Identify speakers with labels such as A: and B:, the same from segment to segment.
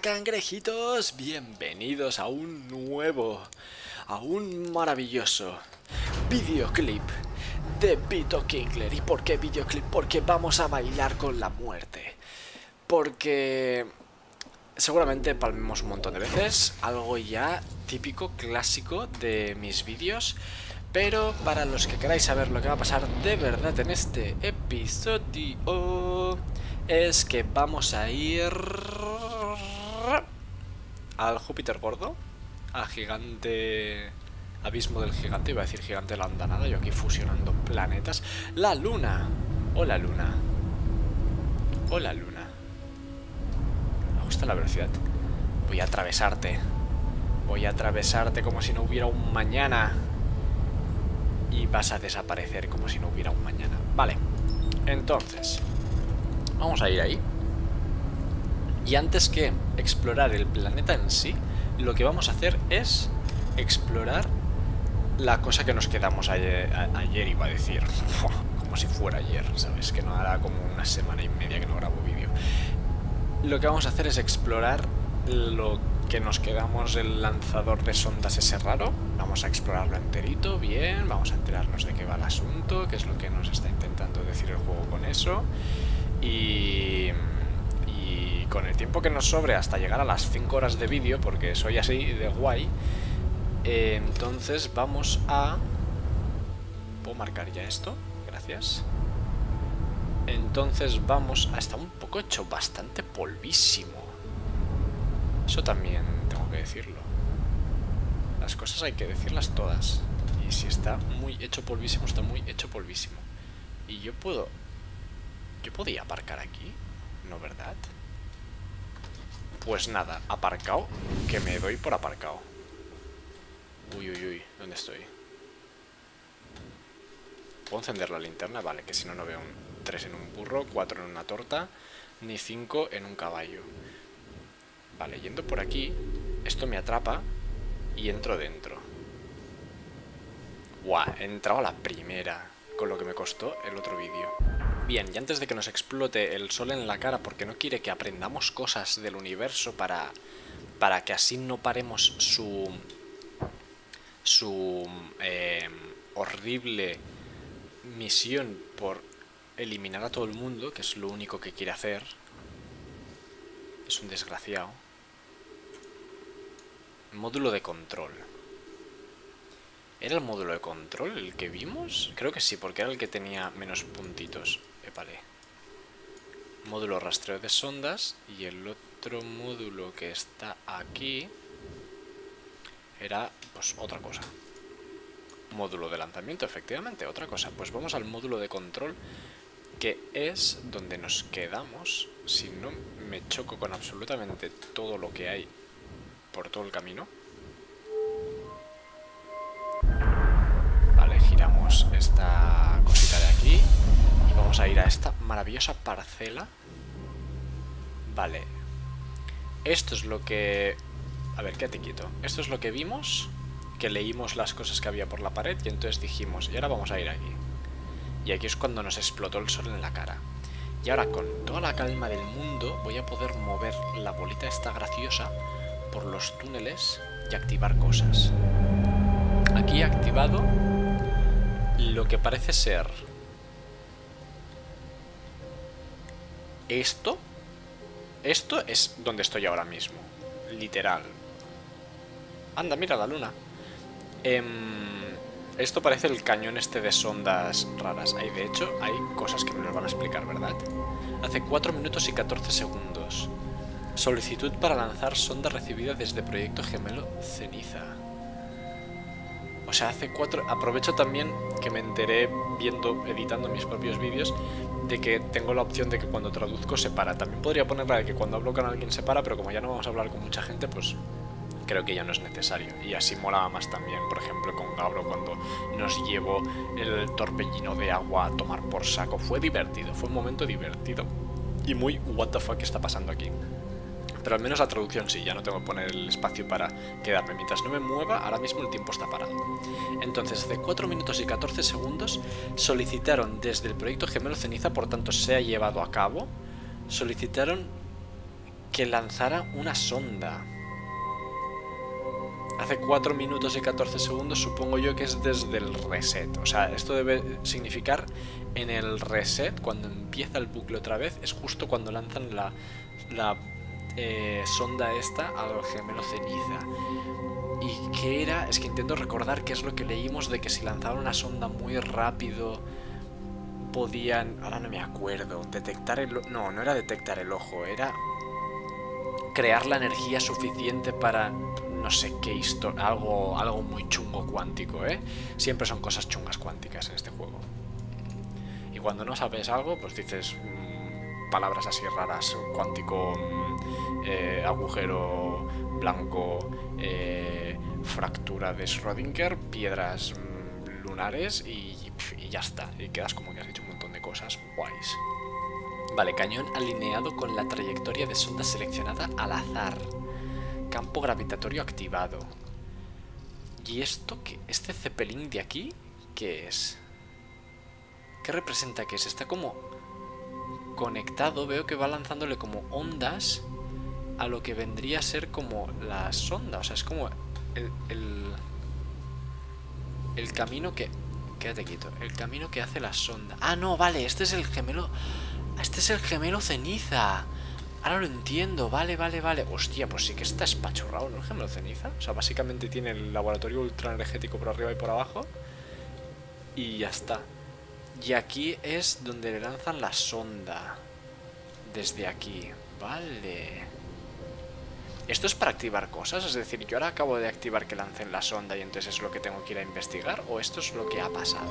A: cangrejitos? Bienvenidos a un nuevo, a un maravilloso videoclip de Vito Kingler. ¿Y por qué videoclip? Porque vamos a bailar con la muerte. Porque seguramente palmemos un montón de veces, algo ya típico, clásico de mis vídeos. Pero para los que queráis saber lo que va a pasar de verdad en este episodio es que vamos a ir al Júpiter gordo, al gigante abismo del gigante, iba a decir gigante de la andanada, yo aquí fusionando planetas. La luna, hola luna, hola luna. Me gusta la velocidad. Voy a atravesarte, voy a atravesarte como si no hubiera un mañana. Y vas a desaparecer como si no hubiera un mañana. Vale, entonces... Vamos a ir ahí. Y antes que explorar el planeta en sí, lo que vamos a hacer es explorar la cosa que nos quedamos ayer, ayer iba a decir. como si fuera ayer, ¿sabes? Que no hará como una semana y media que no grabo vídeo. Lo que vamos a hacer es explorar lo que nos quedamos el lanzador de sondas ese raro. Vamos a explorarlo enterito, bien, vamos a enterarnos de qué va el asunto, qué es lo que nos está intentando decir el juego con eso. Y, con el tiempo que nos sobre hasta llegar a las 5 horas de vídeo, porque soy así de guay, eh, entonces vamos a... ¿Puedo marcar ya esto? Gracias. Entonces vamos a... Está un poco hecho bastante polvísimo. Eso también tengo que decirlo. Las cosas hay que decirlas todas. Y si está muy hecho polvísimo, está muy hecho polvísimo. Y yo puedo ¿Yo podía aparcar aquí? ¿No, verdad? Pues nada, aparcado, que me doy por aparcado. Uy, uy, uy, ¿dónde estoy? ¿Puedo encender la linterna? Vale, que si no, no veo un 3 en un burro, 4 en una torta, ni 5 en un caballo. Vale, yendo por aquí, esto me atrapa y entro dentro. Guau, he entrado a la primera, con lo que me costó el otro vídeo. Bien, y antes de que nos explote el sol en la cara porque no quiere que aprendamos cosas del universo para, para que así no paremos su, su eh, horrible misión por eliminar a todo el mundo, que es lo único que quiere hacer. Es un desgraciado. Módulo de control. ¿Era el módulo de control el que vimos? Creo que sí, porque era el que tenía menos puntitos. Módulo rastreo de sondas y el otro módulo que está aquí era pues otra cosa. Módulo de lanzamiento, efectivamente, otra cosa. Pues vamos al módulo de control que es donde nos quedamos si no me choco con absolutamente todo lo que hay por todo el camino. Vale, giramos esta cosita de aquí Vamos a ir a esta maravillosa parcela. Vale. Esto es lo que... A ver, quédate quieto. Esto es lo que vimos, que leímos las cosas que había por la pared y entonces dijimos, y ahora vamos a ir aquí. Y aquí es cuando nos explotó el sol en la cara. Y ahora con toda la calma del mundo voy a poder mover la bolita esta graciosa por los túneles y activar cosas. Aquí he activado lo que parece ser Esto, esto es donde estoy ahora mismo. Literal. Anda, mira la luna. Em, esto parece el cañón este de sondas raras. Hay, de hecho, hay cosas que me lo van a explicar, ¿verdad? Hace 4 minutos y 14 segundos. Solicitud para lanzar sonda recibida desde Proyecto Gemelo Ceniza. O sea, hace cuatro... Aprovecho también que me enteré viendo, editando mis propios vídeos, de que tengo la opción de que cuando traduzco se para. También podría ponerla de que cuando hablo con alguien se para, pero como ya no vamos a hablar con mucha gente, pues creo que ya no es necesario. Y así molaba más también, por ejemplo, con Gabro cuando nos llevó el torbellino de agua a tomar por saco. Fue divertido, fue un momento divertido. Y muy what the fuck está pasando aquí. Pero al menos la traducción sí, ya no tengo que poner el espacio para quedarme. Mientras no me mueva, ahora mismo el tiempo está parado. Entonces, hace 4 minutos y 14 segundos solicitaron desde el proyecto Gemelo Ceniza, por tanto se ha llevado a cabo, solicitaron que lanzara una sonda. Hace 4 minutos y 14 segundos supongo yo que es desde el reset. O sea, esto debe significar en el reset, cuando empieza el bucle otra vez, es justo cuando lanzan la, la eh, sonda esta al gemelo ceniza. ¿Y qué era? Es que intento recordar qué es lo que leímos de que si lanzaban una sonda muy rápido podían... Ahora no me acuerdo. Detectar el... No, no era detectar el ojo, era crear la energía suficiente para no sé qué historia, algo, algo muy chungo cuántico, ¿eh? Siempre son cosas chungas cuánticas en este juego. Y cuando no sabes algo, pues dices mm, palabras así raras, cuántico, mm, eh, agujero blanco, eh, fractura de Schrödinger, piedras mm, lunares y, ya está. Y quedas como que has hecho un montón de cosas guays. Vale, cañón alineado con la trayectoria de sonda seleccionada al azar. Campo gravitatorio activado. ¿Y esto qué? ¿Este Zeppelin de aquí? ¿Qué es? ¿Qué representa que es? Está como conectado. Veo que va lanzándole como ondas a lo que vendría a ser como la sonda. O sea, es como el, el, el camino que... Quédate quieto. El camino que hace la sonda. Ah, no, vale. Este es el gemelo... Este es el gemelo ceniza. Ahora lo entiendo, vale, vale, vale. Hostia, pues sí que está espachurrado, ¿no? El gemelo ceniza. O sea, básicamente tiene el laboratorio ultra energético por arriba y por abajo. Y ya está. Y aquí es donde le lanzan la sonda. Desde aquí. Vale. ¿Esto es para activar cosas? Es decir, yo ahora acabo de activar que lancen la sonda y entonces es lo que tengo que ir a investigar. ¿O esto es lo que ha pasado?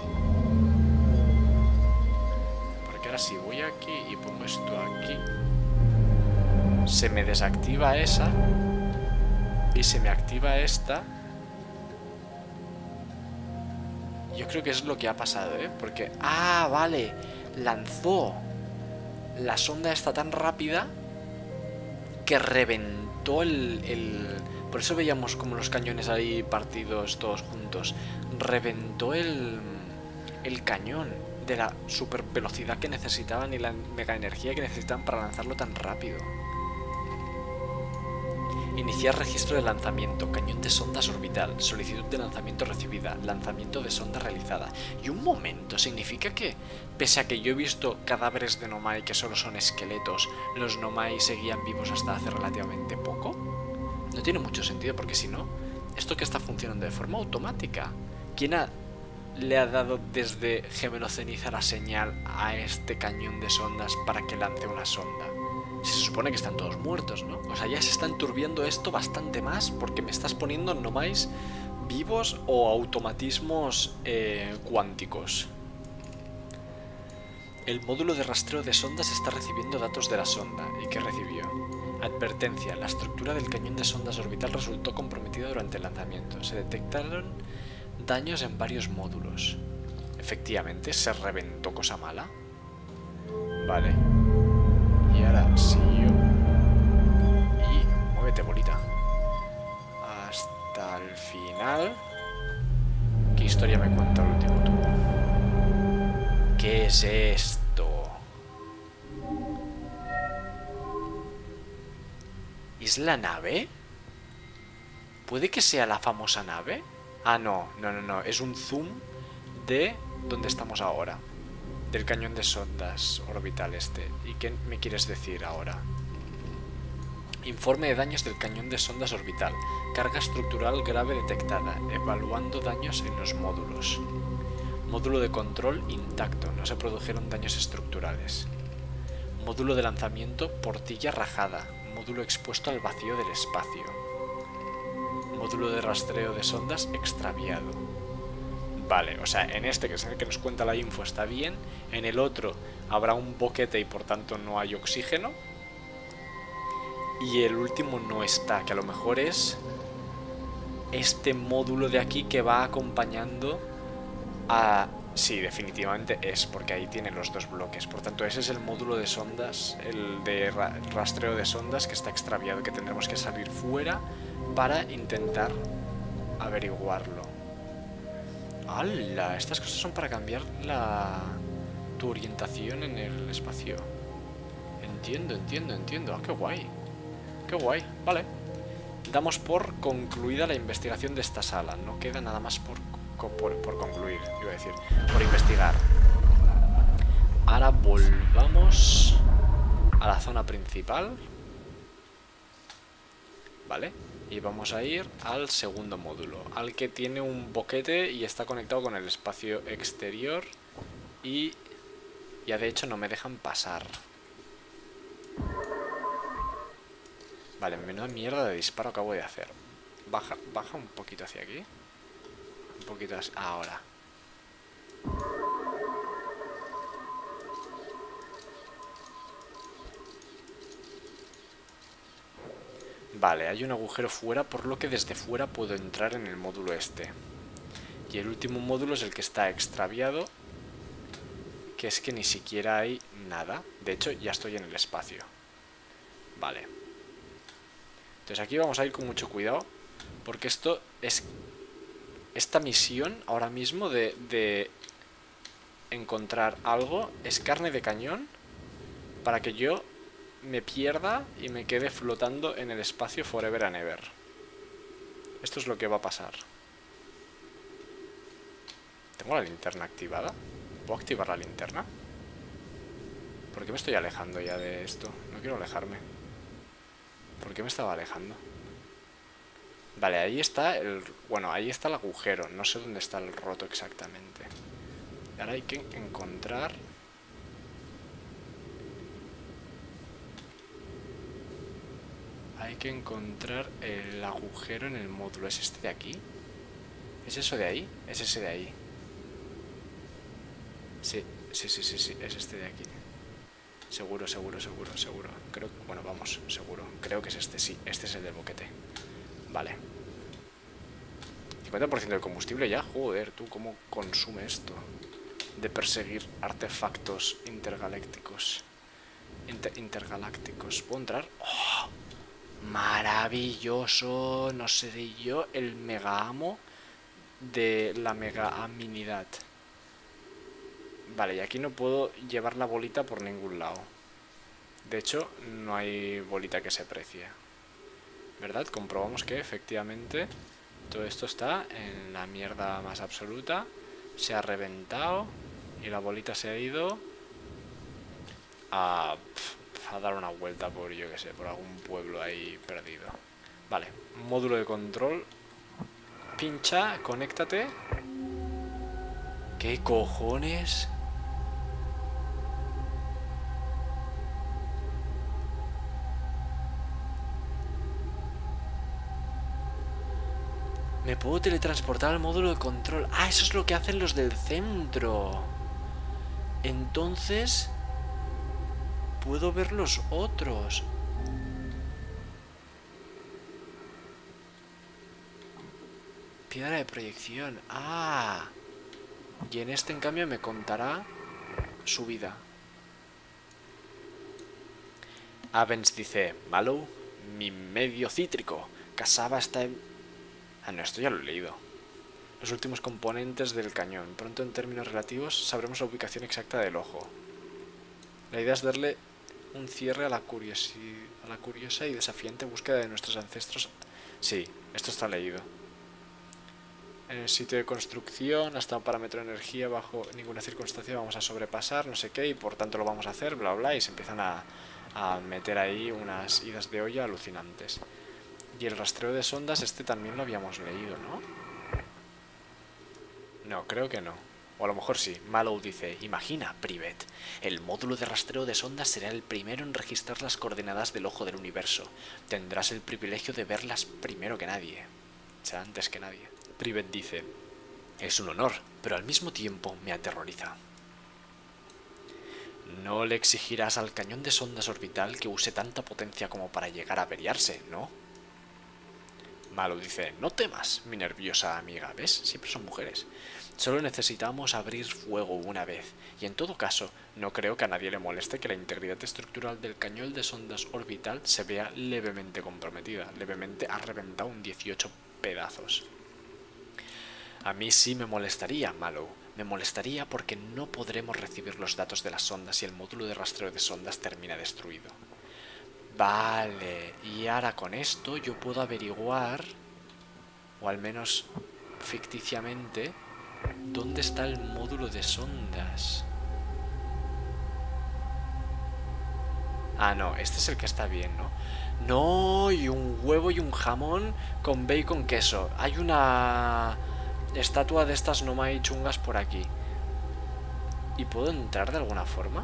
A: Porque ahora si voy aquí y pongo esto aquí se me desactiva esa y se me activa esta. Yo creo que es lo que ha pasado, ¿eh? Porque... ¡Ah, vale! Lanzó la sonda esta tan rápida que reventó el, el... Por eso veíamos como los cañones ahí partidos todos juntos. Reventó el, el cañón de la super velocidad que necesitaban y la mega energía que necesitaban para lanzarlo tan rápido. Iniciar registro de lanzamiento, cañón de sondas orbital, solicitud de lanzamiento recibida, lanzamiento de sonda realizada. Y un momento, ¿significa que, pese a que yo he visto cadáveres de Nomai que solo son esqueletos, los Nomai seguían vivos hasta hace relativamente poco? No tiene mucho sentido porque si no, esto que está funcionando de forma automática. ¿Quién le ha dado desde Gemelo Ceniza la señal a este cañón de sondas para que lance una sonda? Se supone que están todos muertos, ¿no? O sea, ya se está enturbiando esto bastante más porque me estás poniendo no más vivos o automatismos eh, cuánticos. El módulo de rastreo de sondas está recibiendo datos de la sonda. ¿Y qué recibió? Advertencia. La estructura del cañón de sondas orbital resultó comprometida durante el lanzamiento. Se detectaron daños en varios módulos. Efectivamente, se reventó cosa mala. Vale. Ahora sí. Y muévete, bolita. Hasta el final. ¿Qué historia me cuenta el último turno? ¿Qué es esto? ¿Es la nave? ¿Puede que sea la famosa nave? Ah, no, no, no, no. Es un zoom de donde estamos ahora del cañón de sondas orbital este. ¿Y qué me quieres decir ahora? Informe de daños del cañón de sondas orbital. Carga estructural grave detectada. Evaluando daños en los módulos. Módulo de control intacto. No se produjeron daños estructurales. Módulo de lanzamiento portilla rajada. Módulo expuesto al vacío del espacio. Módulo de rastreo de sondas extraviado. Vale, o sea, en este que es el que nos cuenta la info está bien, en el otro habrá un boquete y por tanto no hay oxígeno. Y el último no está, que a lo mejor es este módulo de aquí que va acompañando a... Sí, definitivamente es, porque ahí tiene los dos bloques. Por tanto, ese es el módulo de sondas, el de rastreo de sondas que está extraviado, que tendremos que salir fuera para intentar averiguarlo. ¡Hala! Estas cosas son para cambiar la... tu orientación en el espacio. Entiendo, entiendo, entiendo. ¡Ah, qué guay! Qué guay, vale. Damos por concluida la investigación de esta sala. No queda nada más por, por, por concluir, iba a decir. Por investigar. Ahora volvamos a la zona principal. Vale. Y vamos a ir al segundo módulo, al que tiene un boquete y está conectado con el espacio exterior. Y ya de hecho no me dejan pasar. Vale, menuda mierda de disparo acabo de hacer. Baja, baja un poquito hacia aquí. Un poquito así. Ahora. Vale, hay un agujero fuera, por lo que desde fuera puedo entrar en el módulo este. Y el último módulo es el que está extraviado, que es que ni siquiera hay nada. De hecho, ya estoy en el espacio. Vale. Entonces aquí vamos a ir con mucho cuidado, porque esto es... Esta misión ahora mismo de, de encontrar algo es carne de cañón para que yo me pierda y me quede flotando en el espacio forever and ever. Esto es lo que va a pasar. ¿Tengo la linterna activada? ¿Puedo activar la linterna? ¿Por qué me estoy alejando ya de esto? No quiero alejarme. ¿Por qué me estaba alejando? Vale, ahí está el... Bueno, ahí está el agujero. No sé dónde está el roto exactamente. Ahora hay que encontrar... Hay que encontrar el agujero en el módulo. ¿Es este de aquí? ¿Es eso de ahí? Es ese de ahí. Sí, sí, sí, sí, sí. Es este de aquí. Seguro, seguro, seguro, seguro. Creo, bueno, vamos, seguro. Creo que es este, sí. Este es el del boquete. Vale. 50% del combustible ya. Joder, tú, ¿cómo consume esto? De perseguir artefactos intergalácticos. intergalácticos. ¿Puedo entrar? ¡Oh! Maravilloso, no sé yo, el mega amo de la mega aminidad. Vale, y aquí no puedo llevar la bolita por ningún lado. De hecho, no hay bolita que se precie. ¿Verdad? Comprobamos que efectivamente todo esto está en la mierda más absoluta. Se ha reventado y la bolita se ha ido a a dar una vuelta por, yo que sé, por algún pueblo ahí perdido. Vale, módulo de control. Pincha, conéctate. ¿Qué cojones? Me puedo teletransportar al módulo de control. Ah, eso es lo que hacen los del centro. Entonces puedo ver los otros. Piedra de proyección. Ah. Y en este, en cambio, me contará su vida. Avens dice, Mallow, mi medio cítrico. Casaba está en... Ah, no, esto ya lo he leído. Los últimos componentes del cañón. Pronto, en términos relativos, sabremos la ubicación exacta del ojo. La idea es darle un cierre a la, a la curiosa y desafiante búsqueda de nuestros ancestros. Sí, esto está leído. En el sitio de construcción, hasta un parámetro de energía bajo ninguna circunstancia vamos a sobrepasar, no sé qué, y por tanto lo vamos a hacer, bla, bla, y se empiezan a, a meter ahí unas idas de olla alucinantes. Y el rastreo de sondas, este también lo habíamos leído, ¿no? No, creo que no. O a lo mejor sí. Mallow dice, imagina, Privet, el módulo de rastreo de sondas será el primero en registrar las coordenadas del ojo del universo. Tendrás el privilegio de verlas primero que nadie. Será antes que nadie. Privet dice, es un honor, pero al mismo tiempo me aterroriza. No le exigirás al cañón de sondas orbital que use tanta potencia como para llegar a averiarse, ¿no? Malo dice, no temas, mi nerviosa amiga, ¿ves? Siempre son mujeres. Solo necesitamos abrir fuego una vez, y en todo caso, no creo que a nadie le moleste que la integridad estructural del cañón de sondas orbital se vea levemente comprometida. Levemente ha reventado un 18 pedazos. A mí sí me molestaría, Malo. Me molestaría porque no podremos recibir los datos de las sondas si el módulo de rastreo de sondas termina destruido. Vale, y ahora con esto yo puedo averiguar, o al menos ficticiamente, dónde está el módulo de sondas. Ah, no, este es el que está bien, ¿no? No, y un huevo y un jamón con bacon queso. Hay una estatua de estas nomai chungas por aquí. ¿Y puedo entrar de alguna forma?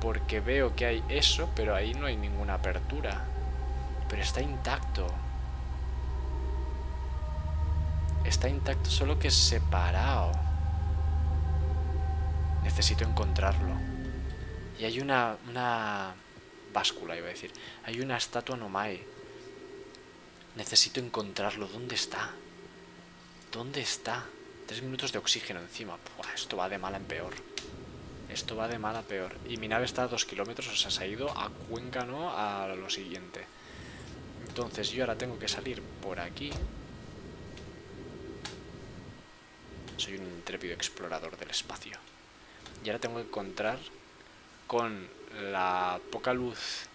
A: Porque veo que hay eso, pero ahí no hay ninguna apertura. Pero está intacto. Está intacto, solo que separado. Necesito encontrarlo. Y hay una, una báscula, iba a decir. Hay una estatua Nomai. Necesito encontrarlo. ¿Dónde está? ¿Dónde está? Tres minutos de oxígeno encima. esto va de mal en peor. Esto va de mal a peor. Y mi nave está a dos kilómetros, o sea, se ha ido a Cuenca, ¿no? A lo siguiente. Entonces yo ahora tengo que salir por aquí. Soy un intrépido explorador del espacio. Y ahora tengo que encontrar con la poca luz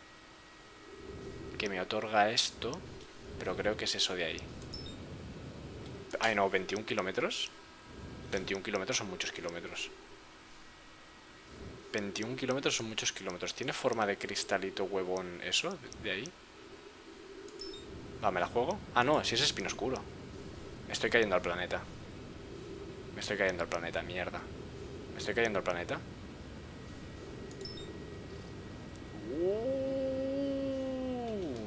A: que me otorga esto, pero creo que es eso de ahí. Ay, no, 21 kilómetros. 21 kilómetros son muchos kilómetros. 21 kilómetros son muchos kilómetros. ¿Tiene forma de cristalito huevón eso? De, ahí. Va, ¿me la juego? Ah, no, si es espino oscuro. Estoy cayendo al planeta. Me estoy cayendo al planeta, mierda. Me estoy cayendo al planeta. Uh,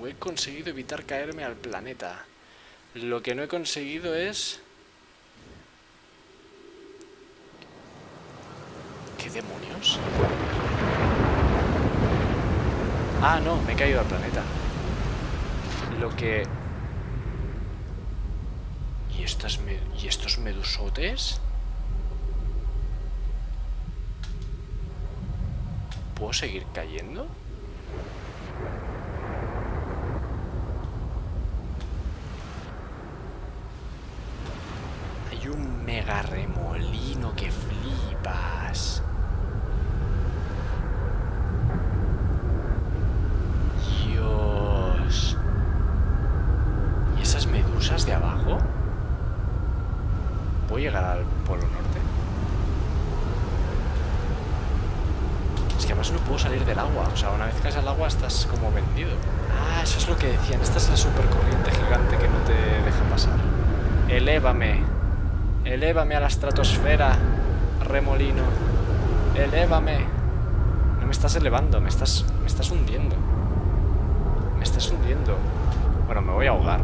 A: he conseguido evitar caerme al planeta. Lo que no he conseguido es... ¿Qué demonios? Ah, no, me he caído al planeta. Lo que ¿Y estos medusotes? ¿Puedo seguir cayendo? Hay un mega remolino que flipas. Dios. ¿Y esas medusas de abajo? ¿Puedo llegar al Polo Norte? Es que además no puedo salir del agua. O sea, una vez que caes al agua estás como vendido. Ah, eso es lo que decían. Esta es la supercorriente gigante que no te deja pasar. Elévame. Elévame a la estratosfera, remolino. Elévame. No me estás elevando, me estás, me estás hundiendo. Me estás hundiendo. Bueno, me voy a ahogar.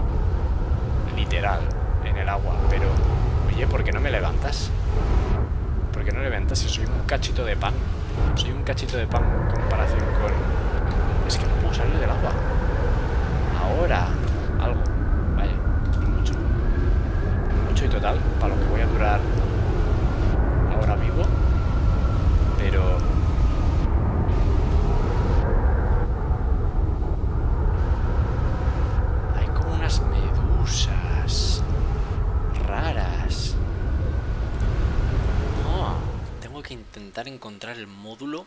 A: Literal, en el agua, pero Oye, ¿por qué no me levantas? ¿Por qué no levantas soy un cachito de pan? Soy un cachito de pan en comparación con... Es que no puedo salir del agua. Ahora, algo. Vaya, mucho. Mucho y total, para lo que voy a durar ahora vivo. Pero... Hay como unas medusas raras. No, tengo que intentar encontrar el módulo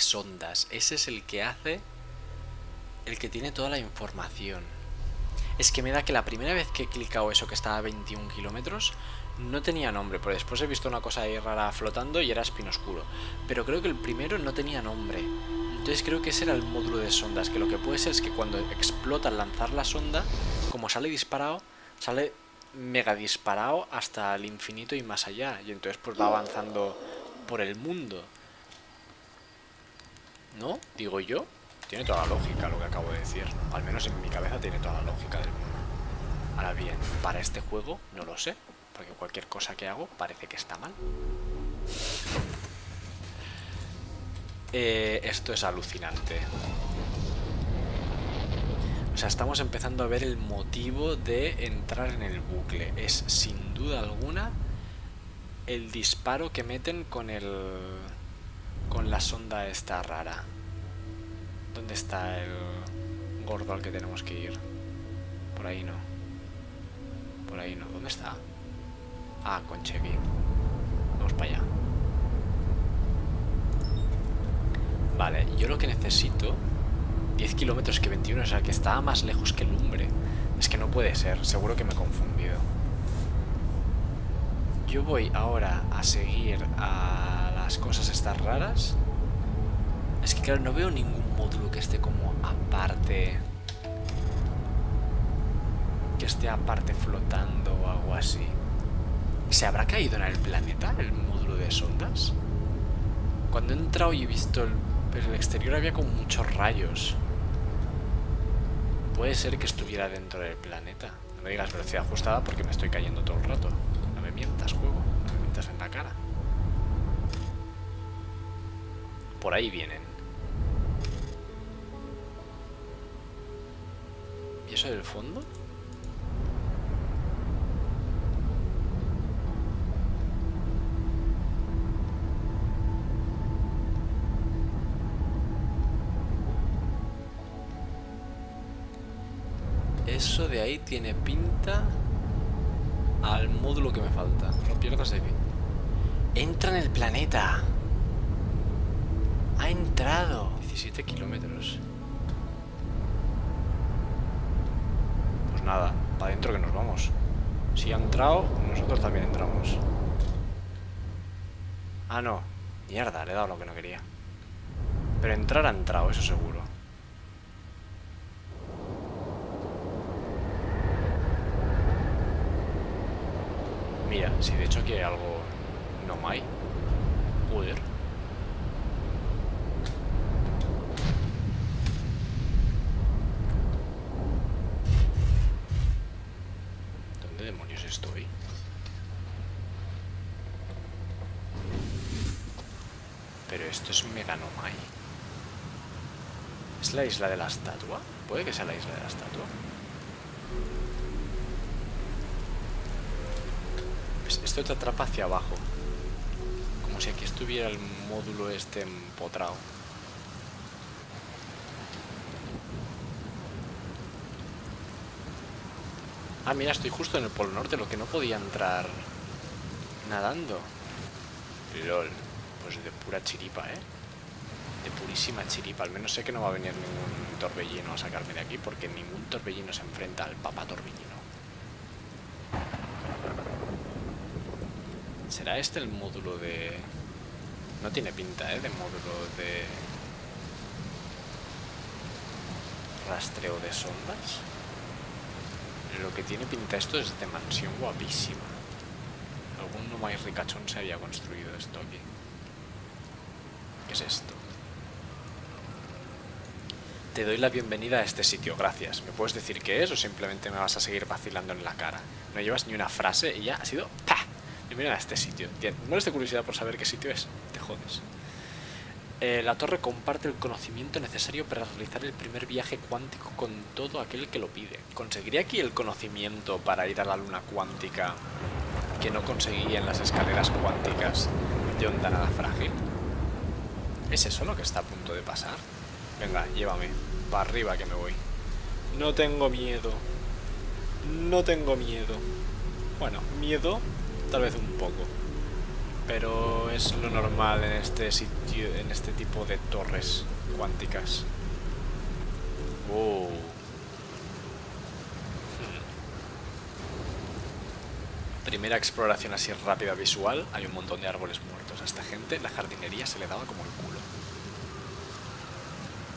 A: sondas. Ese es el que hace... El que tiene toda la información. Es que me da que la primera vez que he clicado eso que estaba a 21 kilómetros no tenía nombre, pero después he visto una cosa ahí rara flotando y era espino oscuro. Pero creo que el primero no tenía nombre. Entonces creo que ese era el módulo de sondas, que lo que puede ser es que cuando explota al lanzar la sonda, como sale disparado, sale mega disparado hasta el infinito y más allá. Y entonces pues va avanzando por el mundo. ¿No? Digo yo. Tiene toda la lógica lo que acabo de decir. Al menos en mi cabeza tiene toda la lógica del mundo. Ahora bien, para este juego no lo sé. Porque cualquier cosa que hago parece que está mal. Eh, esto es alucinante. O sea, estamos empezando a ver el motivo de entrar en el bucle. Es sin duda alguna el disparo que meten con el con la sonda esta rara. ¿Dónde está el gordo al que tenemos que ir? Por ahí no. Por ahí no. ¿Dónde está? Ah, con Chevy. Vamos para allá. Vale, yo lo que necesito... 10 kilómetros que 21, o sea, que estaba más lejos que Lumbre. Es que no puede ser, seguro que me he confundido. Yo voy ahora a seguir a las cosas estas raras. Es que claro, no veo ningún módulo que esté como aparte. Que esté aparte flotando o algo así. ¿Se habrá caído en el planeta el módulo de sondas? Cuando he entrado y he visto el, el exterior había como muchos rayos. Puede ser que estuviera dentro del planeta. No me digas velocidad ajustada porque me estoy cayendo todo el rato. No me mientas, juego. No me mientas en la cara. Por ahí vienen. ¿Y eso del fondo? Eso de ahí tiene pinta al módulo que me falta. No pierdas de vista. Entra en el planeta. Ha entrado. 17 kilómetros. Pues nada, para adentro que nos vamos. Si ha entrado, nosotros también entramos. Ah, no. Mierda, le he dado lo que no quería. Pero entrar ha entrado, eso seguro. Mira, si de hecho aquí hay algo... No hay. Joder. ¿Dónde estoy? Pero esto es Meganomai. ¿Es la isla de la estatua? Puede que sea la isla de la estatua. Esto te atrapa hacia abajo. Como si aquí estuviera el módulo este empotrado. Ah, mira, estoy justo en el Polo Norte, lo que no podía entrar nadando. LOL. Pues de pura chiripa, ¿eh? De purísima chiripa. Al menos sé que no va a venir ningún torbellino a sacarme de aquí, porque ningún torbellino se enfrenta al papá torbellino. ¿Será este el módulo de...? No tiene pinta, ¿eh? De módulo de... Rastreo de sondas. Lo que tiene pinta esto es de mansión guapísima. Algún no más ricachón se había construido esto aquí. ¿Qué es esto? Te doy la bienvenida a este sitio, gracias. ¿Me puedes decir qué es o simplemente me vas a seguir vacilando en la cara? No llevas ni una frase y ya ha sido ¡pah! Bienvenida a este sitio. ¿Mueres de curiosidad por saber qué sitio es? Te jodes. Eh, la torre comparte el conocimiento necesario para realizar el primer viaje cuántico con todo aquel que lo pide. ¿Conseguiría aquí el conocimiento para ir a la luna cuántica que no conseguí en las escaleras cuánticas de onda nada frágil? ¿Es eso lo que está a punto de pasar? Venga, llévame. Para arriba que me voy. No tengo miedo. No tengo miedo. Bueno, miedo tal vez un poco. Pero es lo normal en este sitio, en este tipo de torres cuánticas. Oh. Primera exploración así rápida visual. Hay un montón de árboles muertos. A esta gente la jardinería se le daba como el culo.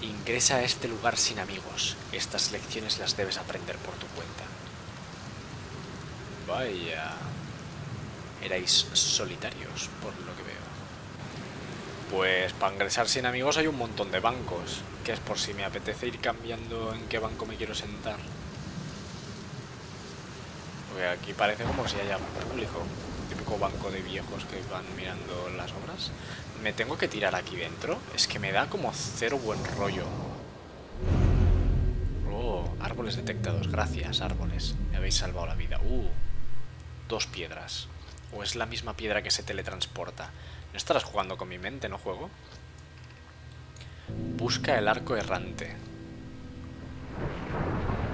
A: Ingresa a este lugar sin amigos. Estas lecciones las debes aprender por tu cuenta. Vaya. Erais solitarios, por lo que veo. Pues para ingresar sin amigos hay un montón de bancos. Que es por si me apetece ir cambiando en qué banco me quiero sentar. Porque aquí parece como si haya público. Típico banco de viejos que van mirando las obras. ¿Me tengo que tirar aquí dentro? Es que me da como cero buen rollo. Oh, árboles detectados. Gracias, árboles. Me habéis salvado la vida. Uh, dos piedras. ¿O es la misma piedra que se teletransporta? ¿No estarás jugando con mi mente, no juego? Busca el arco errante.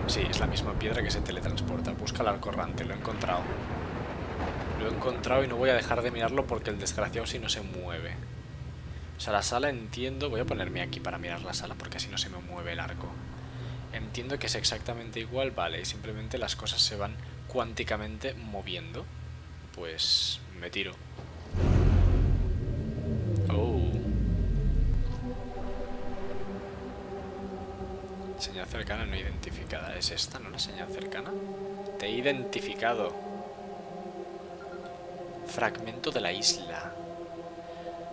A: Sí, es la misma piedra que se teletransporta. Busca el arco errante, lo he encontrado. Lo he encontrado y no voy a dejar de mirarlo porque el desgraciado si no se mueve. O sea, la sala entiendo... Voy a ponerme aquí para mirar la sala porque así no se me mueve el arco. Entiendo que es exactamente igual, vale, y simplemente las cosas se van cuánticamente moviendo. Pues me tiro. Oh. Señal cercana no identificada. ¿Es esta, no la señal cercana? Te he identificado. Fragmento de la isla.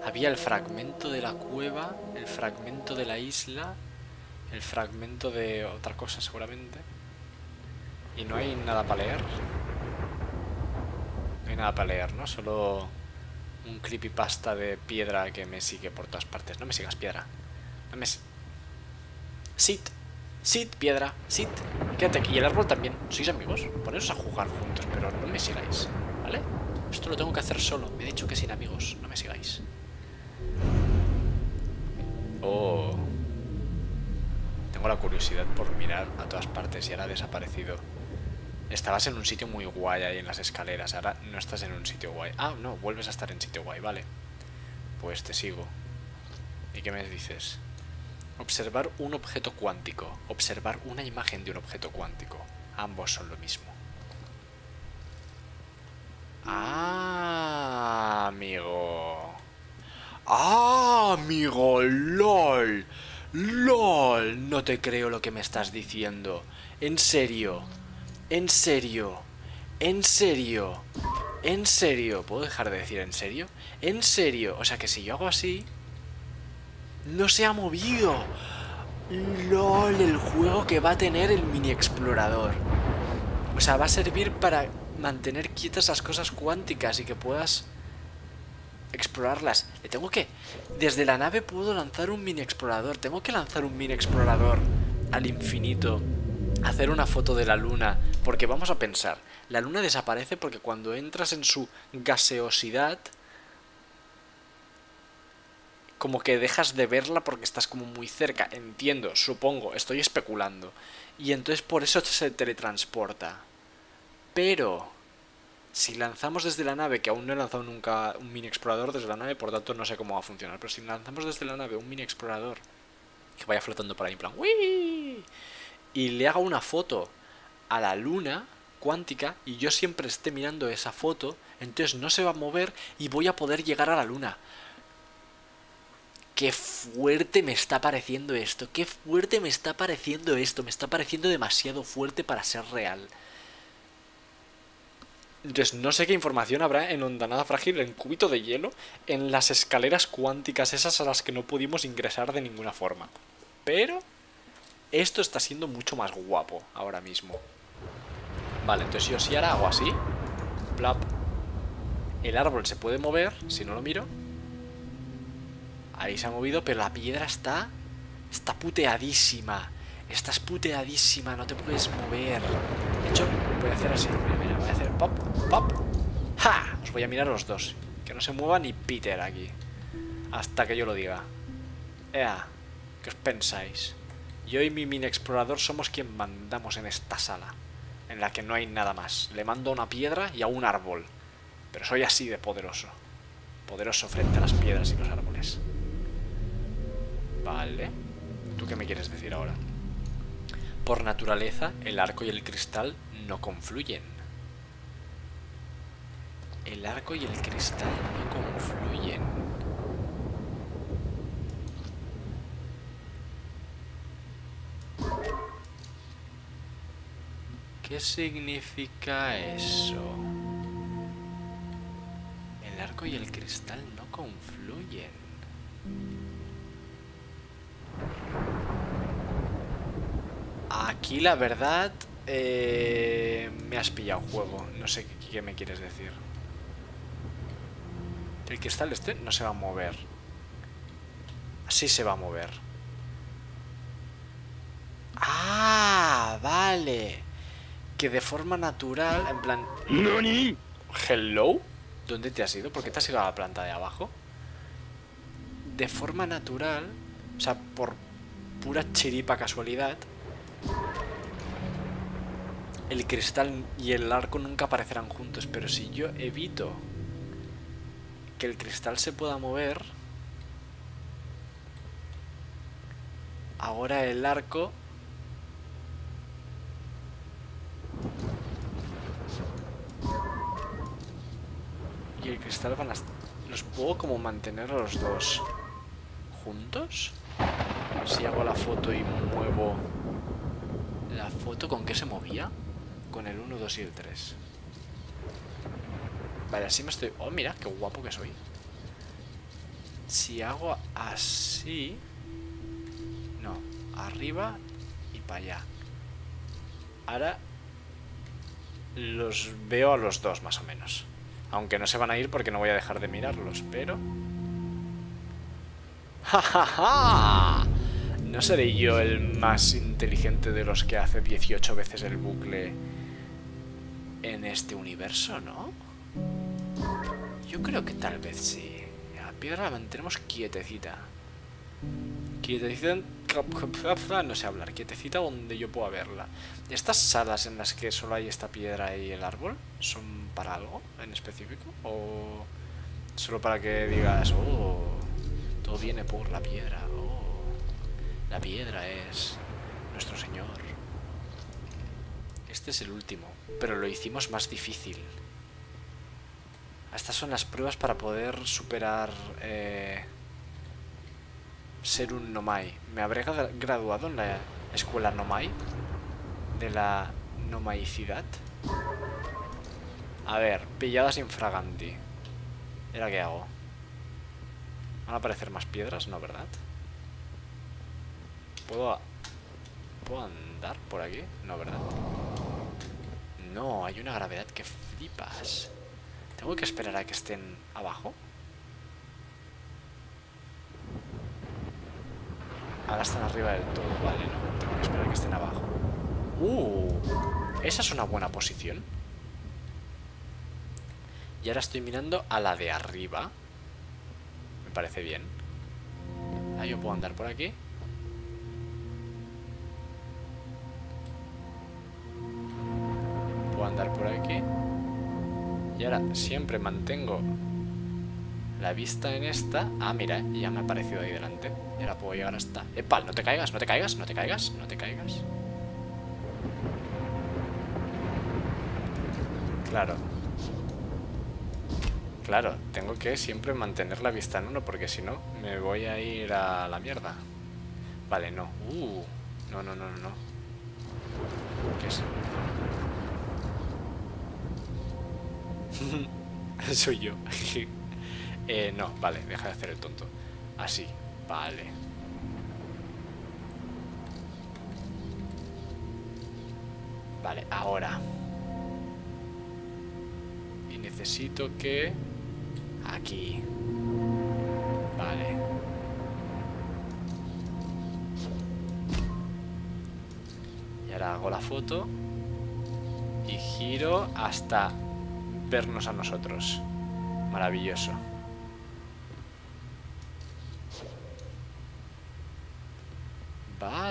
A: Había el fragmento de la cueva, el fragmento de la isla, el fragmento de otra cosa seguramente. Y no hay nada para leer. No hay nada para leer, ¿no? Solo un creepypasta de piedra que me sigue por todas partes. No me sigas, piedra. No me... Sit. Sit, piedra. Sit. Quédate aquí. Y el árbol también. ¿Sois amigos? Poneros a jugar juntos, pero no me sigáis. ¿Vale? Esto lo tengo que hacer solo. Me he dicho que sin amigos. No me sigáis. Oh. Tengo la curiosidad por mirar a todas partes y ahora ha desaparecido. Estabas en un sitio muy guay ahí en las escaleras. Ahora no estás en un sitio guay. Ah, no, vuelves a estar en sitio guay, vale. Pues te sigo. ¿Y qué me dices? Observar un objeto cuántico. Observar una imagen de un objeto cuántico. Ambos son lo mismo. Ah, amigo. Ah, amigo, lol. LOL. No te creo lo que me estás diciendo. En serio. En serio. En serio. En serio. ¿Puedo dejar de decir en serio? En serio. O sea que si yo hago así... No se ha movido. LOL, el juego que va a tener el mini explorador. O sea, va a servir para mantener quietas las cosas cuánticas y que puedas explorarlas. Le tengo que... Desde la nave puedo lanzar un mini explorador. Tengo que lanzar un mini explorador al infinito. Hacer una foto de la luna. Porque vamos a pensar. La luna desaparece porque cuando entras en su gaseosidad... Como que dejas de verla porque estás como muy cerca. Entiendo, supongo, estoy especulando. Y entonces por eso se teletransporta. Pero si lanzamos desde la nave, que aún no he lanzado nunca un mini explorador desde la nave, por tanto no sé cómo va a funcionar, pero si lanzamos desde la nave un mini explorador que vaya flotando por ahí en plan. Y le haga una foto a la luna cuántica y yo siempre esté mirando esa foto, entonces no se va a mover y voy a poder llegar a la luna. Qué fuerte me está pareciendo esto, qué fuerte me está pareciendo esto, me está pareciendo demasiado fuerte para ser real. Entonces no sé qué información habrá en Ondanada Frágil, en Cúbito de Hielo, en las escaleras cuánticas esas a las que no pudimos ingresar de ninguna forma. Pero esto está siendo mucho más guapo ahora mismo. Vale, entonces yo si ahora hago así, el árbol se puede mover, si no lo miro. Ahí se ha movido, pero la piedra está... Está puteadísima. Estás puteadísima, no te puedes mover. De hecho, voy a hacer así. Voy a hacer pop, pop. ¡Ja! Os voy a mirar los dos. Que no se mueva ni Peter aquí. Hasta que yo lo diga. Ea, ¿qué os pensáis? Yo y mi mini explorador somos quien mandamos en esta sala. En la que no hay nada más. Le mando una piedra y a un árbol. Pero soy así de poderoso. Poderoso frente a las piedras y los árboles. Vale. ¿Tú qué me quieres decir ahora? Por naturaleza, el arco y el cristal no confluyen. El arco y el cristal no confluyen. ¿Qué significa eso? El arco y el cristal no confluyen. Aquí la verdad eh, me has pillado juego. No sé qué, qué me quieres decir. El cristal este no se va a mover. Así se va a mover. Ah, vale. Que de forma natural, en plan...
B: ¿Nani?
A: ¿Hello? ¿Dónde te has ido? ¿Por qué te has ido a la planta de abajo? De forma natural, o sea, por pura chiripa casualidad, el cristal y el arco nunca aparecerán juntos, pero si yo evito que el cristal se pueda mover, Ahora el arco... Y el cristal van a... ¿Los puedo como mantener a los dos juntos? Si hago la foto y muevo... ¿La foto con qué se movía? Con el 1, 2 y el 3. Vale, así me estoy... Oh, mira, qué guapo que soy. Si hago así... No, arriba y para allá. Ahora los veo a los dos más o menos. Aunque no se van a ir porque no voy a dejar de mirarlos, pero... ¡Ja, ja, ja! No seré yo el más inteligente de los que hace 18 veces el bucle en este universo, ¿no? Yo creo que tal vez sí. La piedra la mantenemos quietecita. Quietecita no sé hablar, quietecita donde yo pueda verla. ¿Estas salas en las que solo hay esta piedra y el árbol son para algo en específico? ¿O solo para que digas, oh, todo viene por la piedra? Oh, la piedra es nuestro señor. Este es el último, pero lo hicimos más difícil. Estas son las pruebas para poder superar... Eh, ser un Nomai. Me habré graduado en la escuela Nomai. De la nomaicidad. A ver, pilladas infraganti. ¿Y ahora qué hago? ¿Van a aparecer más piedras? No, ¿verdad? ¿Puedo, ¿Puedo andar por aquí? No, ¿verdad? No, hay una gravedad que flipas. ¿Tengo que esperar a que estén abajo? Ahora están arriba del todo, vale, no. Tengo que esperar que estén abajo. ¡Uh! Esa es una buena posición. Y ahora estoy mirando a la de arriba. Me parece bien. Ahí yo puedo andar por aquí. Puedo andar por aquí. Y ahora siempre mantengo la vista en esta... Ah, mira, ya me ha aparecido ahí delante. Y ahora puedo llegar hasta... ¡Epal! No te caigas, no te caigas, no te caigas, no te caigas. Claro. Claro, tengo que siempre mantener la vista en uno porque si no me voy a ir a la mierda. Vale, no. Uh, no, no, no, no. ¿Qué es? Soy yo. Eh, no, vale, deja de hacer el tonto. Así, vale. Vale, ahora. Y necesito que... Aquí. Vale. Y ahora hago la foto. Y giro hasta vernos a nosotros. Maravilloso.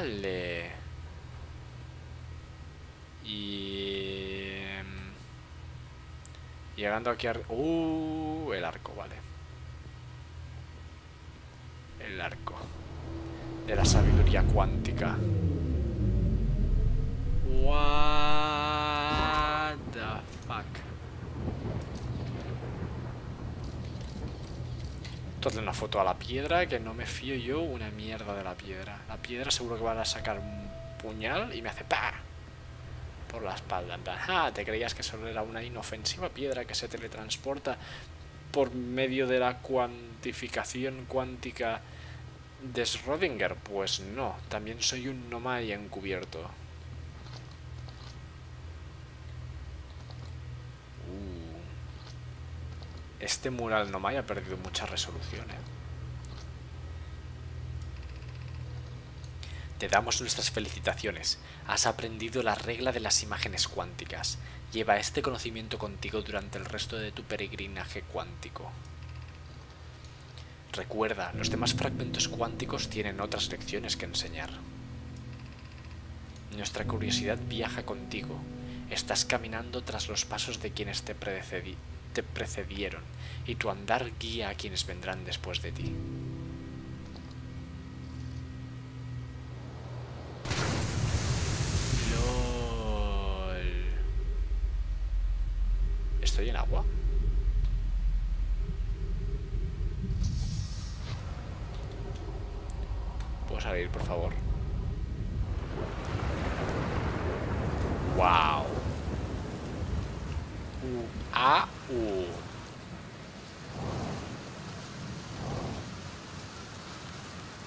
A: Vale. Y... Em, llegando aquí a... Uh, el arco, vale. El arco. De la sabiduría cuántica. What the fuck. Hazle una foto a la piedra, que no me fío yo una mierda de la piedra. La piedra seguro que van a sacar un puñal y me hace ¡pa! Por la espalda. ¡ah! Te creías que solo era una inofensiva piedra que se teletransporta por medio de la cuantificación cuántica de Schrödinger. Pues no, también soy un nomai encubierto. Este mural no me ha perdido mucha resolución, ¿eh? Te damos nuestras felicitaciones. Has aprendido la regla de las imágenes cuánticas. Lleva este conocimiento contigo durante el resto de tu peregrinaje cuántico. Recuerda, los demás fragmentos cuánticos tienen otras lecciones que enseñar. Nuestra curiosidad viaja contigo. Estás caminando tras los pasos de quienes te, te precedieron, y tu andar guía a quienes vendrán después de ti. LOL. ¿Estoy en agua? Puedo salir, por favor. ¡Wow! A U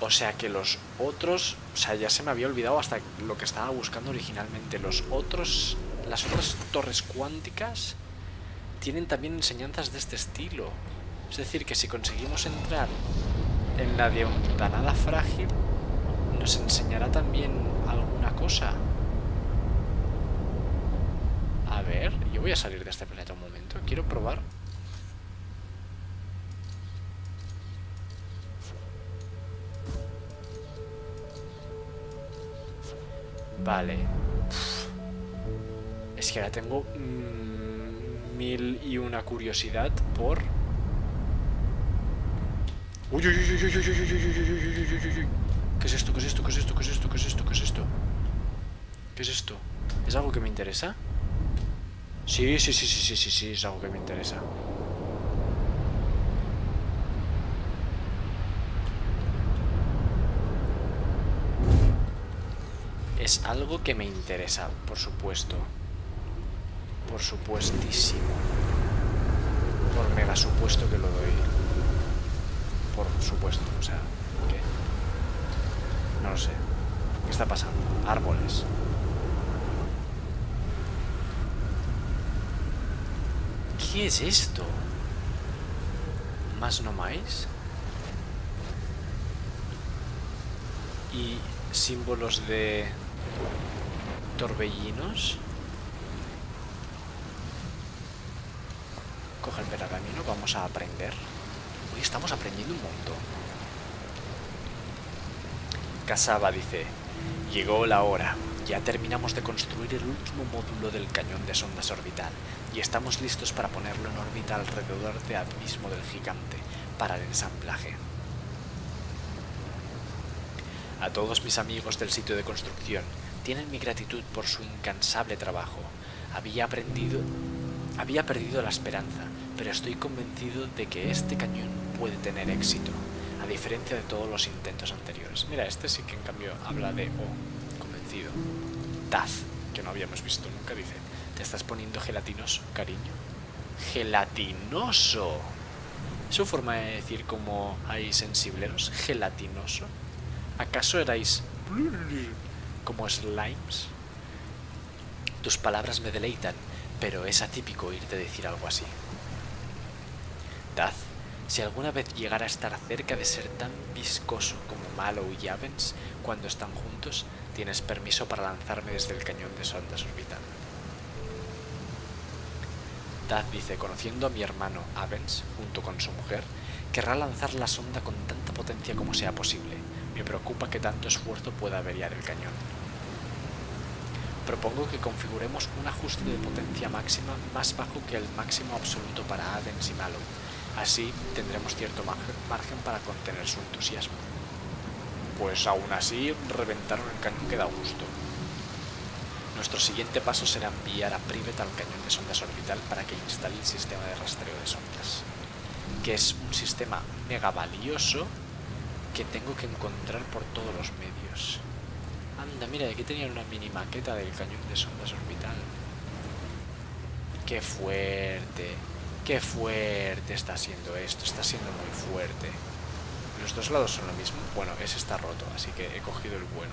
A: O sea que los otros, o sea, ya se me había olvidado hasta lo que estaba buscando originalmente. Los otros, las otras torres cuánticas tienen también enseñanzas de este estilo. Es decir, que si conseguimos entrar en la de ondanada frágil, nos enseñará también alguna cosa. A ver, yo voy a salir de este planeta un momento. Quiero probar Vale. Es que ahora tengo mil y una curiosidad por... Uy, uy, uy, uy, uy, uy, uy, uy, uy, ¿Qué es esto? ¿Qué es esto? ¿Qué es esto? ¿Qué es esto? ¿Qué es esto? ¿Qué es esto? ¿Qué es esto? ¿Es algo que me interesa? Sí, sí, sí, sí, sí, sí, sí, es algo que me interesa. Es algo que me interesa, por supuesto. Por supuestísimo. Por mega supuesto que lo doy. Por supuesto, o sea, ¿qué? No lo sé. ¿Qué está pasando? Árboles. ¿Qué es esto? ¿Más no más? Y símbolos de torbellinos. Coge el pergamino, vamos a aprender. Hoy estamos aprendiendo un montón. Casaba dice, llegó la hora. Ya terminamos de construir el último módulo del cañón de sondas orbital y estamos listos para ponerlo en órbita alrededor del abismo del gigante para el ensamblaje. A todos mis amigos del sitio de construcción, tienen mi gratitud por su incansable trabajo. Había aprendido, había perdido la esperanza, pero estoy convencido de que este cañón puede tener éxito, a diferencia de todos los intentos anteriores. Mira, este sí que en cambio habla de oh, convencido. Taz, que no habíamos visto nunca, dice, te estás poniendo gelatinoso, cariño. Gelatinoso. ¿Es su forma de decir como hay sensibleros? Gelatinoso. ¿Acaso erais como slimes. Tus palabras me deleitan, pero es atípico oírte decir algo así. Daz, si alguna vez llegara a estar cerca de ser tan viscoso como Mallow y Avens cuando están juntos, tienes permiso para lanzarme desde el cañón de sondas orbital. Daz dice, conociendo a mi hermano Avens, junto con su mujer, querrá lanzar la sonda con tanta potencia como sea posible. Me preocupa que tanto esfuerzo pueda averiar el cañón. Propongo que configuremos un ajuste de potencia máxima más bajo que el máximo absoluto para Adens y Mallow. Así tendremos cierto margen para contener su entusiasmo. Pues aún así, reventaron el cañón que da gusto. Nuestro siguiente paso será enviar a Privet al cañón de sondas orbital para que instale el sistema de rastreo de sondas, que es un sistema mega valioso que tengo que encontrar por todos los medios. Anda, mira, aquí tenían una mini maqueta del cañón de sondas orbital. Qué fuerte, qué fuerte está siendo esto, está siendo muy fuerte. Los dos lados son lo mismo. Bueno, ese está roto, así que he cogido el bueno.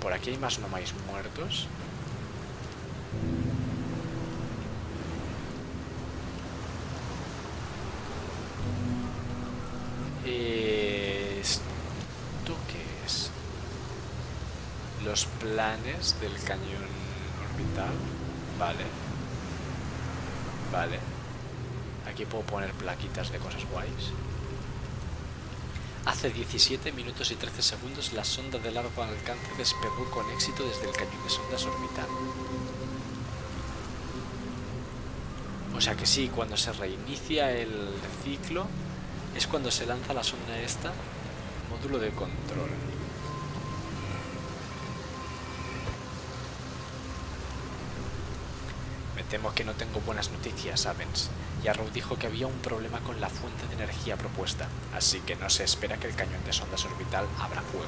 A: Por aquí hay más nomais muertos. los planes del cañón orbital. Vale. Vale. Aquí puedo poner plaquitas de cosas guays. Hace 17 minutos y 13 segundos la sonda de largo alcance despegó con éxito desde el cañón de sondas orbital. O sea que sí, cuando se reinicia el ciclo es cuando se lanza la sonda esta, módulo de control. Temo que no tengo buenas noticias, Avens. Yarrow dijo que había un problema con la fuente de energía propuesta, así que no se espera que el cañón de sondas orbital abra fuego.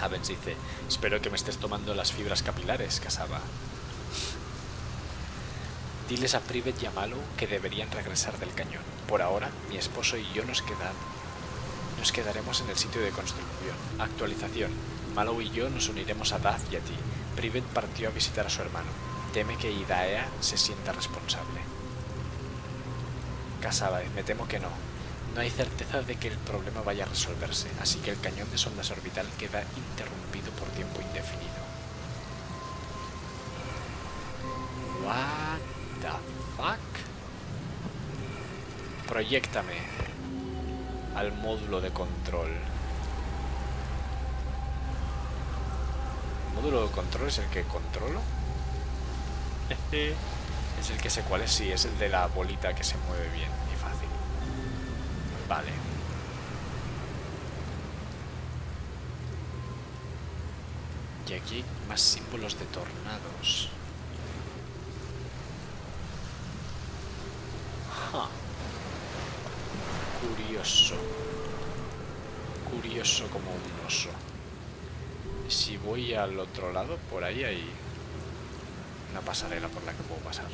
A: Avens dice, espero que me estés tomando las fibras capilares, Casaba. Diles a Privet y a Malo que deberían regresar del cañón. Por ahora, mi esposo y yo nos, quedan, nos quedaremos en el sitio de construcción. Actualización. Malo y yo nos uniremos a Daz y a ti. Privet partió a visitar a su hermano. Teme que Idaea se sienta responsable. Casaba, me temo que no. No hay certeza de que el problema vaya a resolverse, así que el cañón de sondas orbital queda interrumpido por tiempo indefinido. What the fuck? Proyectame al módulo de control. ¿El módulo de control es el que controlo? Es el que sé cuál es, sí, es el de la bolita que se mueve bien y fácil. Vale. Y aquí más símbolos de tornados. Curioso. Curioso como un oso. Si voy al otro lado, por ahí hay una pasarela por la que puedo pasar.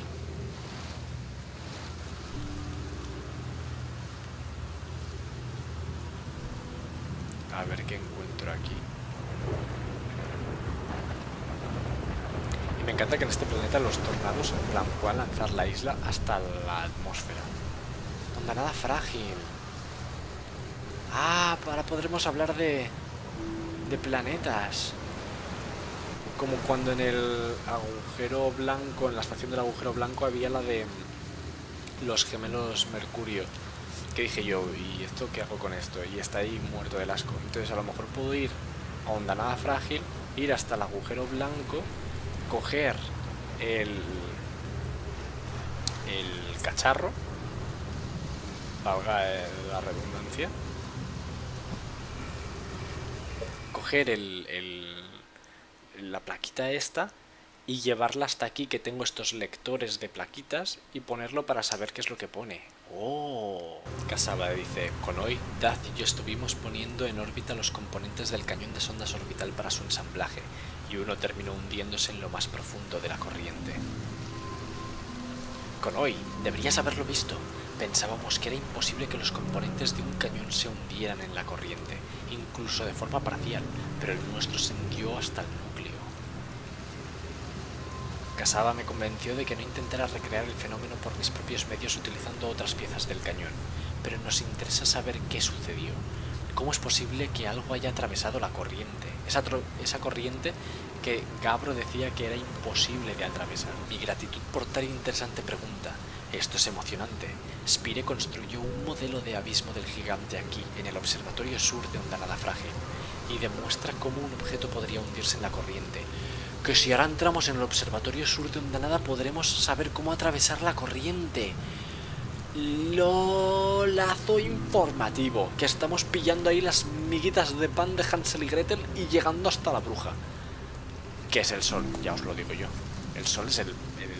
A: A ver qué encuentro aquí. Y me encanta que en este planeta los tornados en plan puedan lanzar la isla hasta la atmósfera. Onda nada frágil. Ah, ahora podremos hablar de, de planetas como cuando en el agujero blanco, en la estación del agujero blanco había la de los gemelos Mercurio. Que dije yo, ¿y esto qué hago con esto? Y está ahí muerto del asco. Entonces a lo mejor puedo ir a onda nada frágil, ir hasta el agujero blanco, coger el, el cacharro, valga la redundancia, coger el la plaquita esta y llevarla hasta aquí que tengo estos lectores de plaquitas y ponerlo para saber qué es lo que pone. ¡Oh! Casaba dice, con hoy, Daz y yo estuvimos poniendo en órbita los componentes del cañón de sondas orbital para su ensamblaje, y uno terminó hundiéndose en lo más profundo de la corriente. Con hoy, deberías haberlo visto. Pensábamos que era imposible que los componentes de un cañón se hundieran en la corriente, incluso de forma parcial, pero el nuestro se hundió hasta el Casaba me convenció de que no intentara recrear el fenómeno por mis propios medios utilizando otras piezas del cañón, pero nos interesa saber qué sucedió. ¿Cómo es posible que algo haya atravesado la corriente? Esa, corriente que Gabro decía que era imposible de atravesar. Mi gratitud por tal interesante pregunta. Esto es emocionante. Spire construyó un modelo de abismo del gigante aquí, en el observatorio sur de Ondanada Frágil, y demuestra cómo un objeto podría hundirse en la corriente, que si ahora entramos en el observatorio sur de Ondanada podremos saber cómo atravesar la corriente. Lolazo informativo, que estamos pillando ahí las miguitas de pan de Hansel y Gretel y llegando hasta la bruja. Que es el sol, ya os lo digo yo. El sol es el,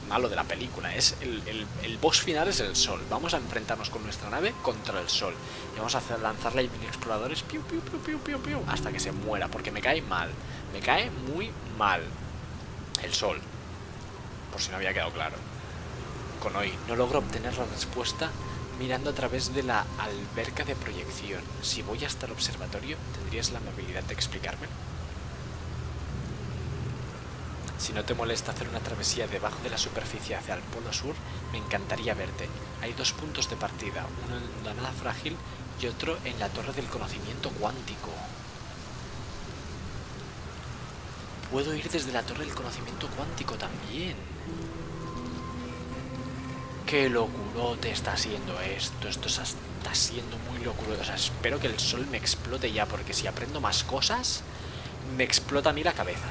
A: malo de la película, es el, el, boss final es el sol. Vamos a enfrentarnos con nuestra nave contra el sol. Y vamos a hacer, lanzarle mini exploradores piu, piu, piu, piu, piu, hasta que se muera, porque me cae mal. Me cae muy mal el sol, por si no había quedado claro. Con hoy no logro obtener la respuesta mirando a través de la alberca de proyección. Si voy hasta el observatorio, ¿tendrías la amabilidad de explicarme? Si no te molesta hacer una travesía debajo de la superficie hacia el polo sur, me encantaría verte. Hay dos puntos de partida, uno en la nada frágil y otro en la torre del conocimiento cuántico. Puedo ir desde la torre del conocimiento cuántico también. Qué locurote está siendo esto. Esto está siendo muy locurote. O sea, espero que el sol me explote ya, porque si aprendo más cosas, me explota a mí la cabeza.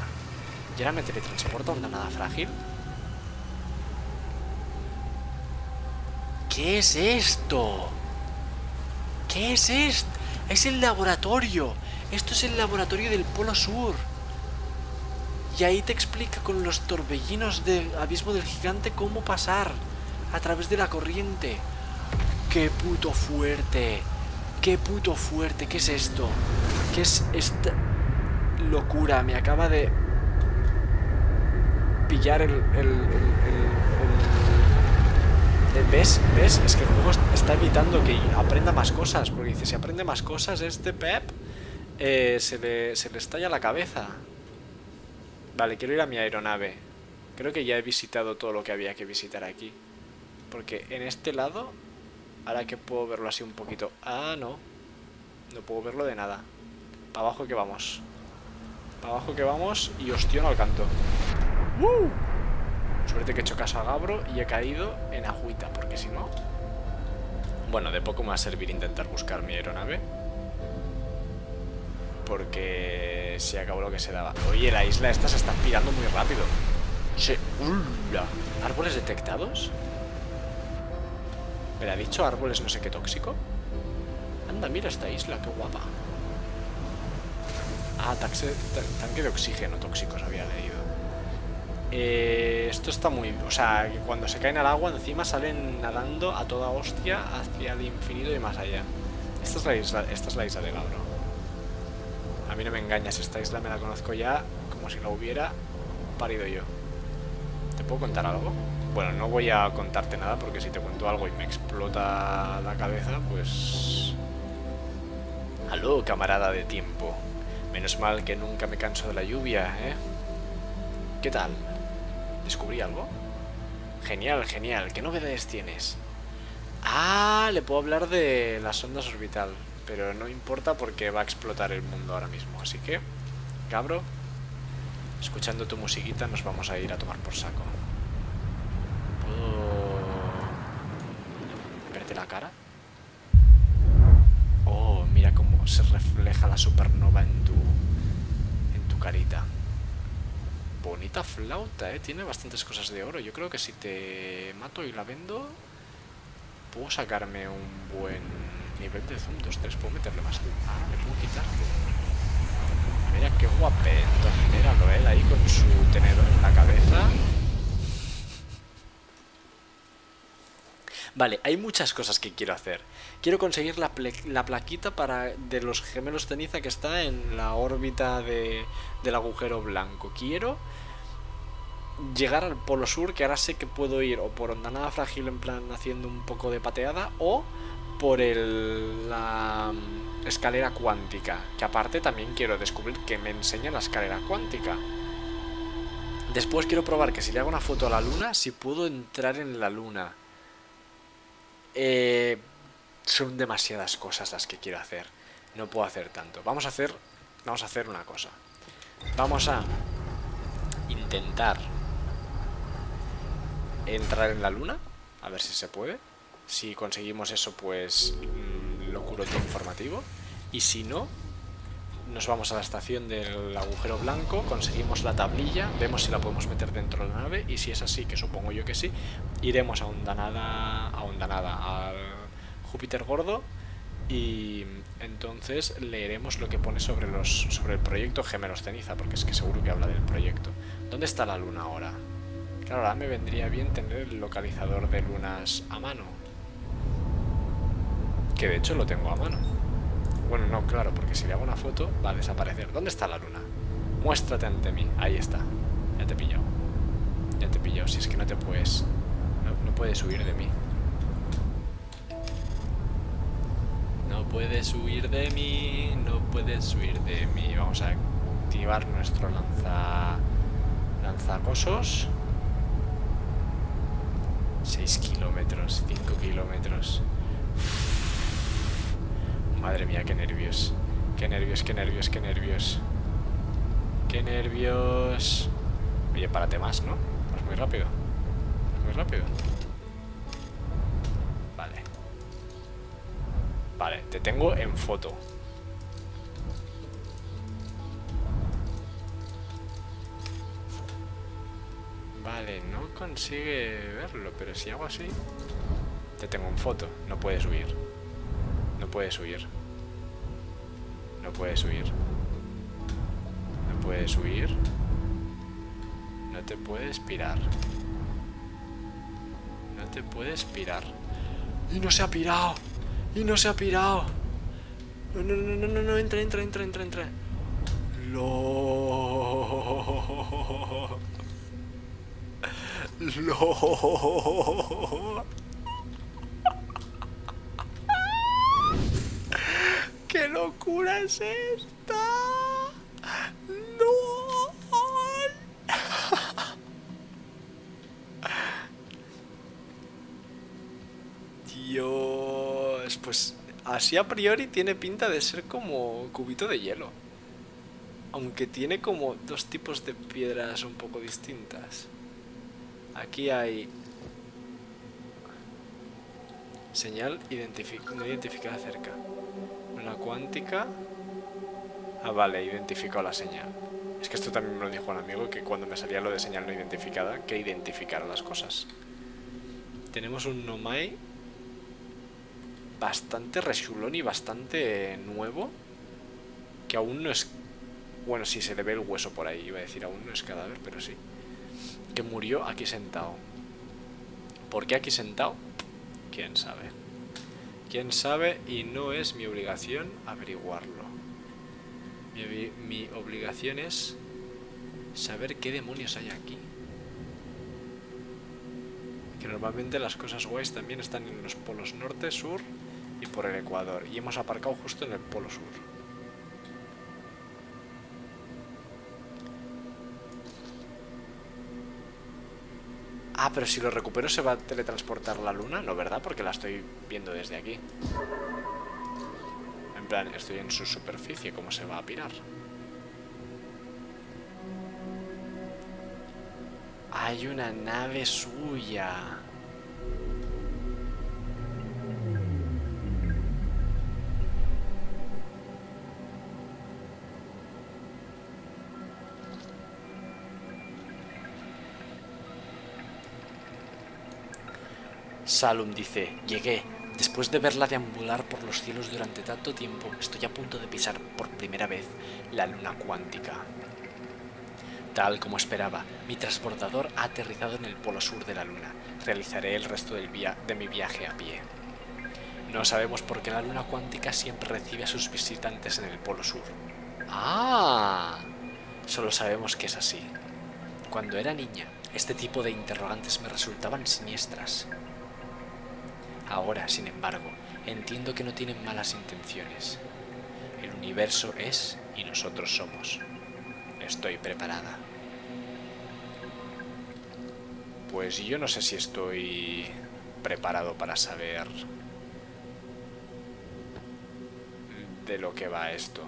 A: ¿Y ahora me teletransporta a una nada frágil? ¿Qué es esto? ¿Qué es esto? Es el laboratorio. Esto es el laboratorio del Polo Sur. Y ahí te explica con los torbellinos del abismo del gigante cómo pasar a través de la corriente. ¡Qué puto fuerte! ¡Qué puto fuerte! ¿Qué es esto? ¿Qué es esta locura? Me acaba de pillar el, el, ¿Ves? ¿Ves? Es que el juego está evitando que aprenda más cosas. Porque dice, si aprende más cosas, este Pep eh, se, le, se le estalla la cabeza. Vale, quiero ir a mi aeronave. Creo que ya he visitado todo lo que había que visitar aquí. Porque en este lado, ahora que puedo verlo así un poquito... Ah, no. No puedo verlo de nada. Para abajo que vamos. Para abajo que vamos y no al canto. ¡Woo! Suerte que he hecho caso a Gabro y he caído en agüita, porque si no... Bueno, de poco me va a servir intentar buscar mi aeronave. Porque si acabó lo que se daba. Oye, la isla esta se está pirando muy rápido. Se... ¿Árboles detectados? ¿Me ha dicho árboles no sé qué tóxico? Anda, mira esta isla, qué guapa. Ah, tanque de oxígeno tóxicos había leído. Eh, esto está muy... O sea, que cuando se caen al agua encima salen nadando a toda hostia hacia el infinito y más allá. Esta es la isla, esta es la isla de Gabro. Mí no me engañas, esta isla me la conozco ya como si la hubiera parido yo. ¿Te puedo contar algo? Bueno, no voy a contarte nada porque si te cuento algo y me explota la cabeza, pues... Aló, camarada de tiempo. Menos mal que nunca me canso de la lluvia, ¿eh? ¿Qué tal? ¿Descubrí algo? Genial, genial. ¿Qué novedades tienes? Ah, le puedo hablar de las ondas orbital. Pero no importa porque va a explotar el mundo ahora mismo. Así que, cabro, escuchando tu musiquita nos vamos a ir a tomar por saco. ¿Puedo la cara? Oh, mira cómo se refleja la supernova en tu, en tu carita. Bonita flauta, ¿eh? Tiene bastantes cosas de oro. Yo creo que si te mato y la vendo, puedo sacarme un buen nivel de zoom. 2, 3, puedo meterle más. Ah, me puedo quitar. Mira qué guapeto. Míralo él ahí con su tenedor en la cabeza. Vale, hay muchas cosas que quiero hacer. Quiero conseguir la, plaquita para, de los gemelos ceniza que está en la órbita de, del agujero blanco. Quiero llegar al polo sur, que ahora sé que puedo ir o por nada frágil en plan haciendo un poco de pateada, o por el, la mm, escalera cuántica, que aparte también quiero descubrir que me enseña la escalera cuántica. Después quiero probar que si le hago una foto a la luna, si puedo entrar en la luna. Eh, son demasiadas cosas las que quiero hacer. No puedo hacer tanto. Vamos a hacer, vamos a hacer una cosa. Vamos a intentar entrar en la luna. A ver si se puede. Si conseguimos eso, pues mm, lo curo todo informativo. Y si no, nos vamos a la estación del agujero blanco, conseguimos la tablilla, vemos si la podemos meter dentro de la nave y si es así, que supongo yo que sí, iremos a Ondanada, a Ondanada, al Júpiter gordo y entonces leeremos lo que pone sobre los sobre el proyecto Gemelos Ceniza, porque es que seguro que habla del proyecto. ¿Dónde está la luna ahora? Claro, ahora me vendría bien tener el localizador de lunas a mano. Que de hecho lo tengo a mano. Bueno, no, claro, porque si le hago una foto va a desaparecer. ¿Dónde está la luna? Muéstrate ante mí. Ahí está. Ya te he pillado. Ya te he pillado. Si es que no te puedes... No, puedes huir de mí. No puedes huir de mí. No puedes huir de mí. Vamos a activar nuestro lanza... Lanzacosos. 6 kilómetros, 5 kilómetros. Madre mía, qué nervios. Qué nervios, qué nervios, qué nervios. Qué nervios. Oye, párate más, ¿no? Es muy rápido. Muy rápido. Vale. Vale, te tengo en foto. Vale, no consigue verlo, pero si hago así... Te tengo en foto, no puedes huir. No puedes huir. No puedes huir. No puedes huir. te puedes pirar. No te puedes pirar. Y no se ha pirado. Y no se ha pirado. No, no, no, no, no, no, entra, entra, entra, entra, entra. Lo. Lo. Locura es esta? No. Dios, pues así a priori tiene pinta de ser como cubito de hielo. Aunque tiene como dos tipos de piedras un poco distintas. Aquí hay señal no identificada cerca. Una cuántica. Ah, vale, identificó la señal. Es que esto también me lo dijo un amigo que cuando me salía lo de señal no identificada, que identificara las cosas. Tenemos un Nomai bastante resulón y bastante nuevo. Que aún no es... Bueno, sí, se le ve el hueso por ahí. Iba a decir, aún no es cadáver, pero sí. Que murió aquí sentado. ¿Por qué aquí sentado? ¿Quién sabe? ¿Quién sabe? Y no es mi obligación averiguarlo. Mi, obligación es saber qué demonios hay aquí. Que normalmente las cosas guays también están en los polos norte, sur y por el Ecuador. Y hemos aparcado justo en el polo sur. Ah, pero si lo recupero se va a teletransportar la luna, ¿no verdad? Porque la estoy viendo desde aquí. En plan, estoy en su superficie, ¿cómo se va a pirar? Hay una nave suya. Salum dice, llegué. Después de verla deambular por los cielos durante tanto tiempo, estoy a punto de pisar por primera vez la luna cuántica. Tal como esperaba, mi transbordador ha aterrizado en el polo sur de la luna. Realizaré el resto del de mi viaje a pie. No sabemos por qué la luna cuántica siempre recibe a sus visitantes en el polo sur. ¡Ah! Solo sabemos que es así. Cuando era niña, este tipo de interrogantes me resultaban siniestras. Ahora, sin embargo, entiendo que no tienen malas intenciones. El universo es y nosotros somos. Estoy preparada. Pues yo no sé si estoy preparado para saber de lo que va esto,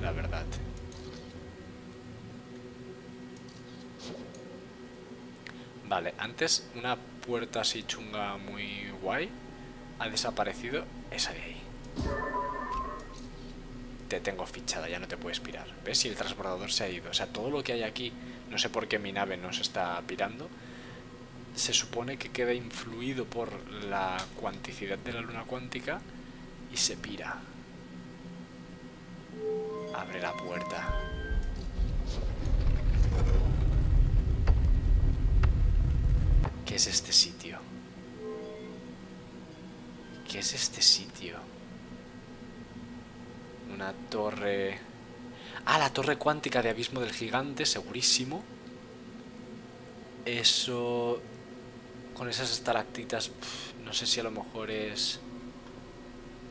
A: la verdad. Vale, antes una puerta así chunga muy guay ha desaparecido esa de ahí. Te tengo fichada, ya no te puedes pirar. ¿Ves? Si el transbordador se ha ido. O sea, todo lo que hay aquí, no sé por qué mi nave no se está pirando, se supone que queda influido por la cuanticidad de la luna cuántica y se pira. Abre la puerta. ¿Qué es este sitio? ¿Qué es este sitio? Una torre... Ah, la torre cuántica de abismo del gigante, segurísimo. Eso... Con esas estalactitas, no sé si a lo mejor es...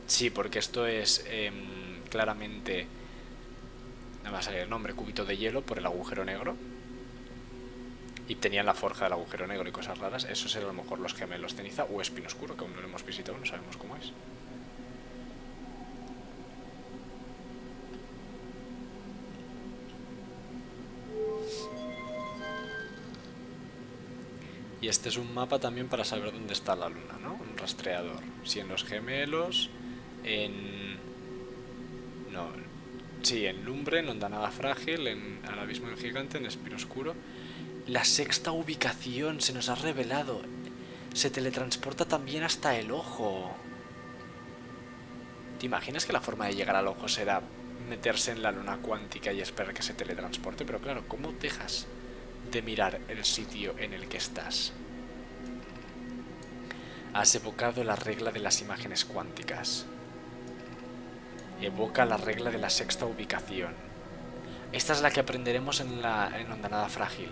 A: Sí, porque esto es em, claramente... No me va a salir el nombre, cubito de hielo por el agujero negro y tenían la forja del agujero negro y cosas raras, esos eran a lo mejor los gemelos ceniza o espino oscuro, que aún no lo hemos visitado, no sabemos cómo es. Y este es un mapa también para saber dónde está la luna, ¿no? Un rastreador. Si en los gemelos, en... No, sí, en Lumbre, en Ondanada Frágil, en Al Abismo Gigante, en Espino Oscuro la sexta ubicación se nos ha revelado. Se teletransporta también hasta el ojo. ¿Te imaginas que la forma de llegar al ojo será meterse en la luna cuántica y esperar que se teletransporte? Pero claro, ¿cómo dejas de mirar el sitio en el que estás. Has evocado la regla de las imágenes cuánticas. Evoca la regla de la sexta ubicación. Esta es la que aprenderemos en la en Frágil.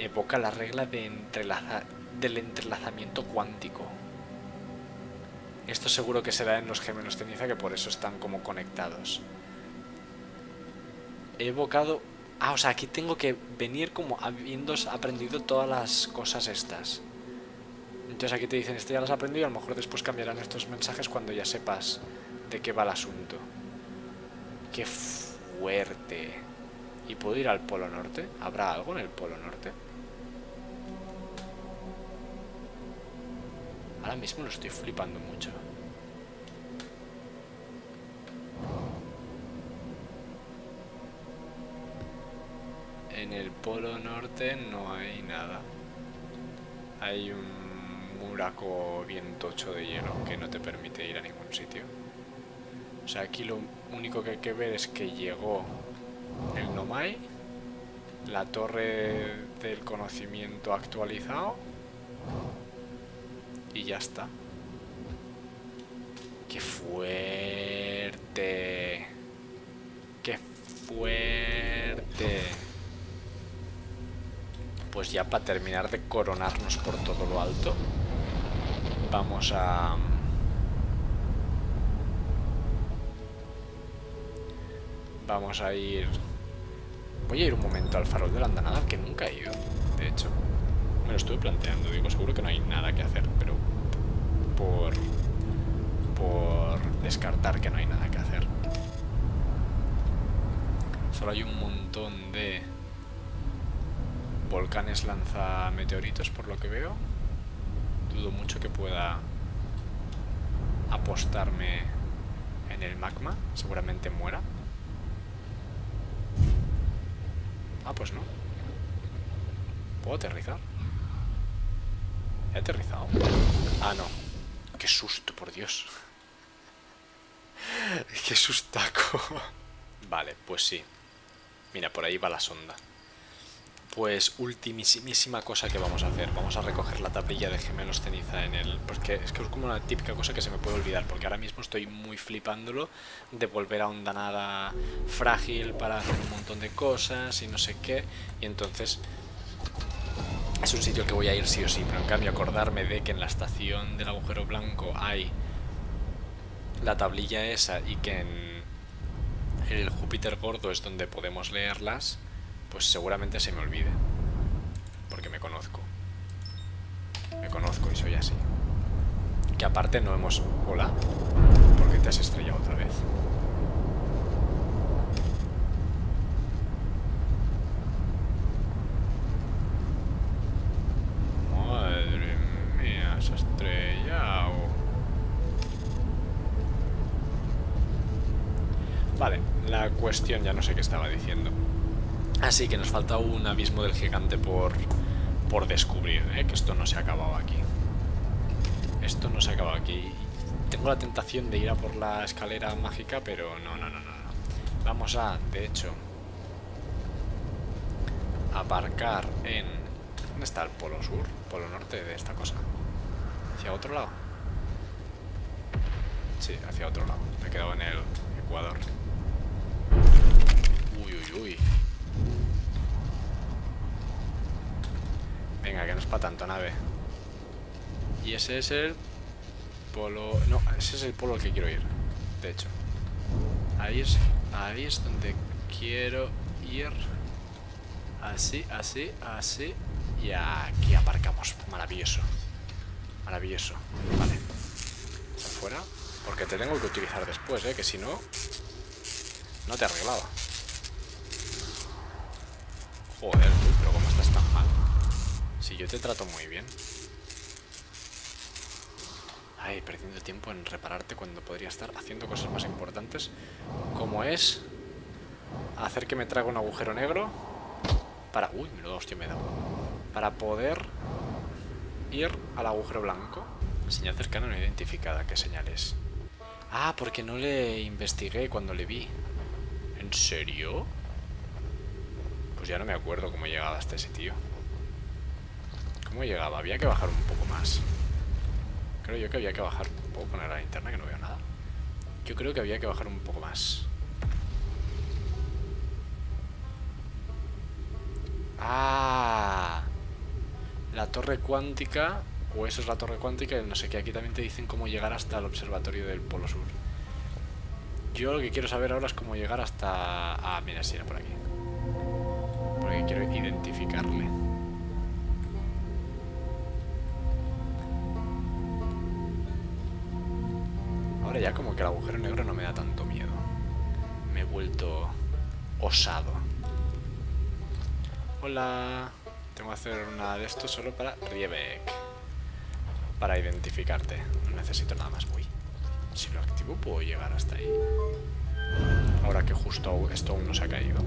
A: Evoca la regla de del entrelazamiento cuántico. Esto seguro que será en los gemelos ceniza, que por eso están como conectados. He evocado... Ah, o sea, aquí tengo que venir como habiendo aprendido todas las cosas estas. Entonces aquí te dicen, esto ya lo has aprendido y a lo mejor después cambiarán estos mensajes cuando ya sepas de qué va el asunto. ¡Qué fuerte! ¿Y puedo ir al Polo Norte? ¿Habrá algo en el Polo Norte? Ahora mismo lo estoy flipando mucho. En el Polo Norte no hay nada. Hay un muraco bien tocho de hielo que no te permite ir a ningún sitio. O sea, aquí lo único que hay que ver es que llegó el Nomai, la torre del conocimiento actualizado y ya está. ¡Qué fuerte! ¡Qué fuerte! Pues ya para terminar de coronarnos por todo lo alto, vamos a... Vamos a ir... Voy a ir un momento al farol de la andanada, que nunca he ido, de hecho. Me lo estuve planteando, digo, seguro que no hay nada que hacer, por, por descartar que no hay nada que hacer. Solo hay un montón de volcanes lanza meteoritos por lo que veo. Dudo mucho que pueda apostarme en el magma. Seguramente muera. Ah, pues no. ¿Puedo aterrizar? ¿He aterrizado? Ah, no. Susto, por Dios. Qué sustaco. Vale, pues sí. Mira, por ahí va la sonda. Pues ultimísima cosa que vamos a hacer. Vamos a recoger la tablilla de gemelos ceniza en el... Porque es que es como una típica cosa que se me puede olvidar. Porque ahora mismo estoy muy flipándolo de volver a onda nada frágil para hacer un montón de cosas y no sé qué. Y entonces es un sitio que voy a ir sí o sí, pero en cambio acordarme de que en la estación del agujero blanco hay la tablilla esa y que en el Júpiter gordo es donde podemos leerlas, pues seguramente se me olvide. Porque me conozco. Me conozco y soy así. Que aparte no hemos... Hola. ¿Por qué te has estrellado otra vez? Cuestión, ya no sé qué estaba diciendo. Así que nos falta un abismo del gigante por, por descubrir, ¿eh? que esto no se ha acabado aquí. Esto no se ha acabado aquí. Tengo la tentación de ir a por la escalera mágica, pero no, no, no, no. no. Vamos a, de hecho, aparcar en... ¿Dónde está el polo sur? Polo norte de esta cosa. ¿Hacia otro lado? Sí, hacia otro lado. Me he quedado en el Ecuador. Uy, uy, uy. Venga, que no es para tanto, nave. Y ese es el polo... No, ese es el polo al que quiero ir, de hecho. Ahí es, ahí es donde quiero ir. Así, así, así. Y aquí aparcamos. Maravilloso. Maravilloso. Vale. Fuera. Porque te tengo que utilizar después, ¿eh? Que si no... No te arreglaba. Joder, pero ¿cómo estás tan mal? Si yo te trato muy bien. Ay, perdiendo tiempo en repararte cuando podría estar haciendo cosas más importantes. Como es... Hacer que me traga un agujero negro. Para... Uy, menudo hostia me he dado. Para poder ir al agujero blanco. Señal cercana no identificada. ¿Qué señal es? Ah, porque no le investigué cuando le vi. ¿En serio? Pues ya no me acuerdo cómo llegaba hasta ese tío. ¿Cómo llegaba? Había que bajar un poco más. Creo yo que había que bajar... ¿Puedo poner la linterna que no veo nada? Yo creo que había que bajar un poco más. ¡Ah! La torre cuántica... O eso es la torre cuántica no sé qué. Aquí también te dicen cómo llegar hasta el observatorio del Polo Sur. Yo lo que quiero saber ahora es cómo llegar hasta... Ah, mira, si era por aquí. Porque quiero identificarle. Ahora ya como que el agujero negro no me da tanto miedo. Me he vuelto osado. Hola. Tengo que hacer una de estos solo para Riebek. Para identificarte. No necesito nada más. Uy. Si lo activo puedo llegar hasta ahí. Ahora que justo esto aún no se ha caído.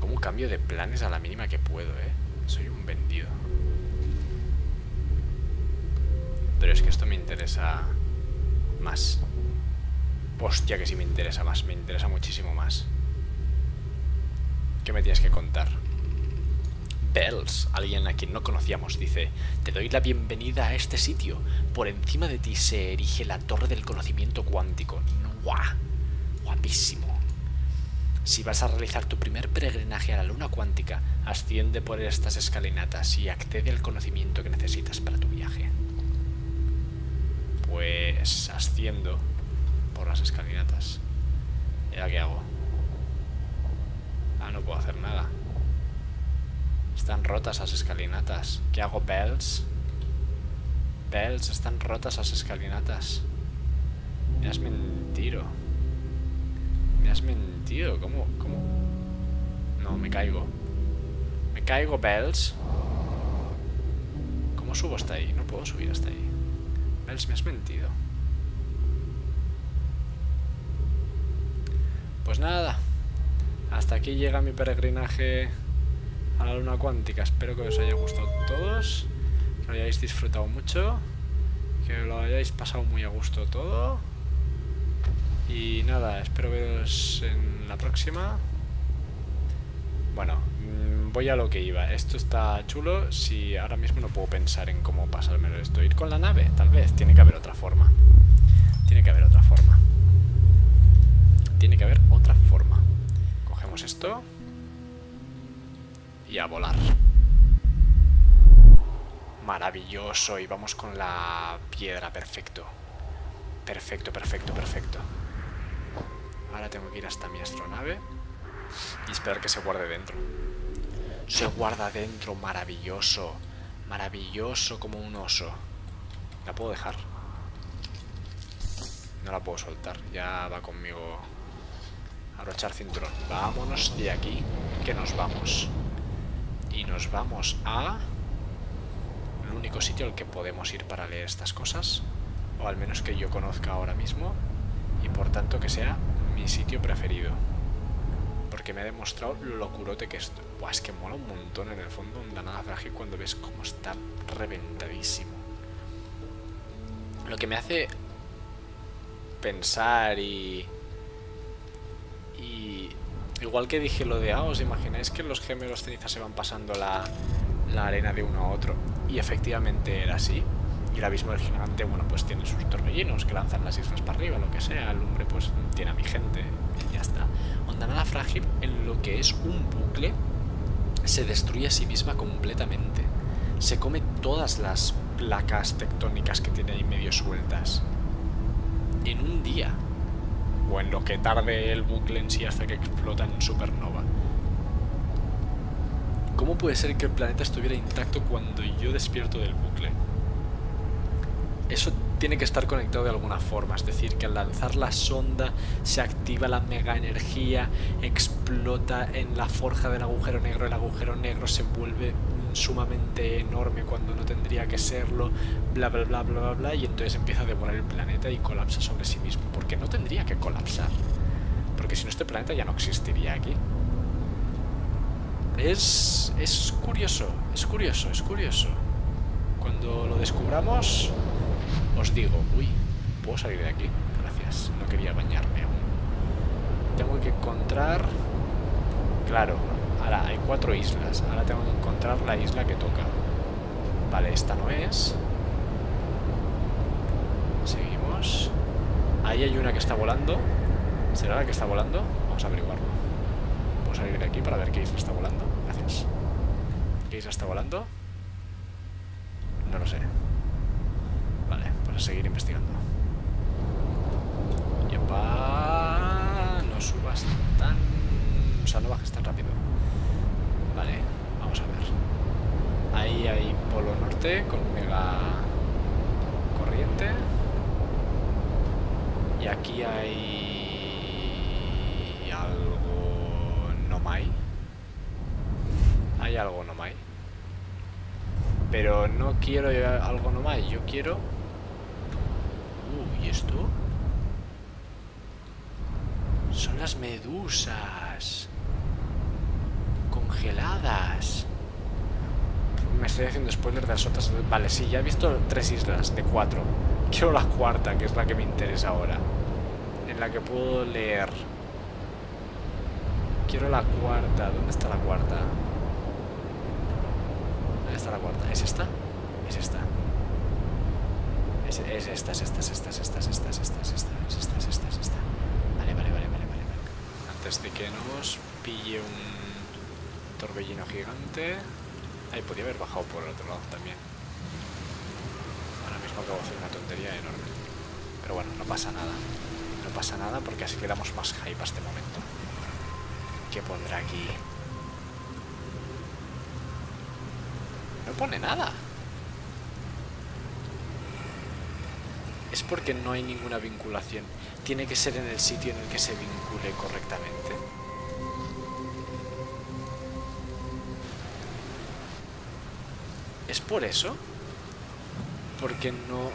A: ¿Cómo cambio de planes a la mínima que puedo, eh? Soy un vendido. Pero es que esto me interesa más. Hostia, que sí me interesa más. Me interesa muchísimo más. ¿Qué me tienes que contar? Bells, alguien a quien no conocíamos, dice Te doy la bienvenida a este sitio. Por encima de ti se erige la torre del conocimiento cuántico. ¡Guau! Guapísimo. Si vas a realizar tu primer peregrinaje a la luna cuántica, asciende por estas escalinatas y accede al conocimiento que necesitas para tu viaje. Pues asciendo por las escalinatas. ¿Y ahora qué hago? Ah, no puedo hacer nada. Están rotas las escalinatas. ¿Qué hago, Bells? Bells, están rotas las escalinatas. Me has mentido. Me has mentido. ¿Cómo? ¿Cómo? No, me caigo. Me caigo, Bells. ¿Cómo subo hasta ahí? No puedo subir hasta ahí. Bells, me has mentido. Pues nada. Hasta aquí llega mi peregrinaje a la luna cuántica. Espero que os haya gustado todos. Que lo hayáis disfrutado mucho. Que lo hayáis pasado muy a gusto todo. Y nada, espero veros en la próxima. Bueno, mm, voy a lo que iba. Esto está chulo. Si ahora mismo no puedo pensar en cómo pasármelo esto. Ir con la nave, tal vez. Tiene que haber otra forma. Tiene que haber otra forma. Tiene que haber otra forma. Esto. Y a volar. Maravilloso. Y vamos con la piedra. Perfecto. Perfecto, perfecto, perfecto. Ahora tengo que ir hasta mi astronave. Y esperar que se guarde dentro. Se guarda dentro. Maravilloso. Maravilloso como un oso. ¿La puedo dejar? No la puedo soltar. Ya va conmigo Abrochar cinturón. Vámonos de aquí, que nos vamos. Y nos vamos a... El único sitio al que podemos ir para leer estas cosas. O al menos que yo conozca ahora mismo. Y por tanto que sea mi sitio preferido. Porque me ha demostrado lo locurote que es. Buah, es que mola un montón en el fondo un danada frágil cuando ves cómo está reventadísimo. Lo que me hace pensar y y igual que dije lo de, ah, ¿os imagináis que los gemelos cenizas se van pasando la, la arena de uno a otro? Y efectivamente era así. Y el abismo del gigante, bueno, pues tiene sus torbellinos que lanzan las islas para arriba, lo que sea. El hombre, pues tiene a mi gente y ya está. Onda nada frágil, en lo que es un bucle, se destruye a sí misma completamente. Se come todas las placas tectónicas que tiene ahí medio sueltas. En un día o en lo que tarde el bucle en sí hasta que explota en supernova. ¿Cómo puede ser que el planeta estuviera intacto cuando yo despierto del bucle? Eso tiene que estar conectado de alguna forma, es decir, que al lanzar la sonda se activa la mega energía, explota en la forja del agujero negro, el agujero negro se vuelve sumamente enorme cuando no tendría que serlo, bla bla bla bla bla bla, y entonces empieza a devorar el planeta y colapsa sobre sí mismo, porque no tendría que colapsar, porque si no este planeta ya no existiría aquí. Es, es curioso, es curioso, es curioso. Cuando lo descubramos, os digo, uy, puedo salir de aquí. Gracias, no quería bañarme aún. Tengo que encontrar... Claro, ahora hay cuatro islas. Ahora tengo que encontrar la isla que toca. Vale, esta no es. Seguimos. Ahí hay una que está volando. ¿Será la que está volando? Vamos a averiguarlo. Puedo salir de aquí para ver qué isla está volando. Gracias. ¿Qué isla está volando? No lo sé. Vale, pues a seguir investigando. Yepa. No subas tan... O sea, no bajes tan rápido. Vale, vamos a Ahí hay polo norte con mega corriente. Y aquí hay algo nomai. Hay algo nomai. Pero no quiero algo nomai, yo quiero... Uh, ¿y esto? Son las medusas. Congeladas. Me estoy haciendo spoiler de las otras. Vale, sí, ya he visto tres islas de cuatro. Quiero la cuarta, que es la que me interesa ahora. En la que puedo leer. Quiero la cuarta. ¿Dónde está la cuarta? ¿Dónde está la cuarta? ¿Es esta? Es esta. Es, es esta, es esta, es esta, es esta, es esta, es esta, es esta, es esta, es esta, es esta. Vale, vale, vale, vale, vale. Antes de que nos pille un torbellino gigante. Ahí podía haber bajado por el otro lado también. Ahora mismo acabo de hacer una tontería enorme. Pero bueno, no pasa nada. No pasa nada porque así le más hype a este momento. ¿Qué pondrá aquí? No pone nada. Es porque no hay ninguna vinculación. Tiene que ser en el sitio en el que se vincule correctamente. Por eso? Porque no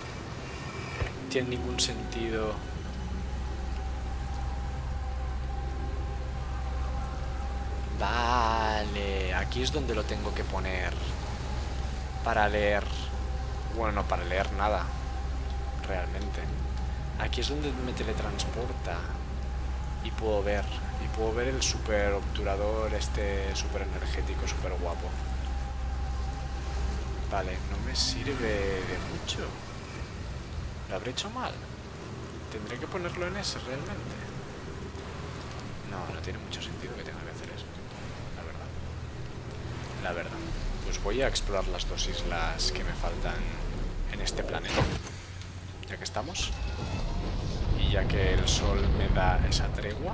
A: tiene ningún sentido. Vale, aquí es donde lo tengo que poner. Para leer. Bueno, no para leer nada. Realmente. Aquí es donde me teletransporta. Y puedo ver. Y puedo ver el super obturador, este super energético, super guapo. Vale, no me sirve de mucho. ¿Lo habré hecho mal? ¿Tendré que ponerlo en ese realmente? No, no tiene mucho sentido que tenga que hacer eso. La verdad. La verdad. Pues voy a explorar las dos islas que me faltan en este planeta. Ya que estamos. Y ya que el sol me da esa tregua.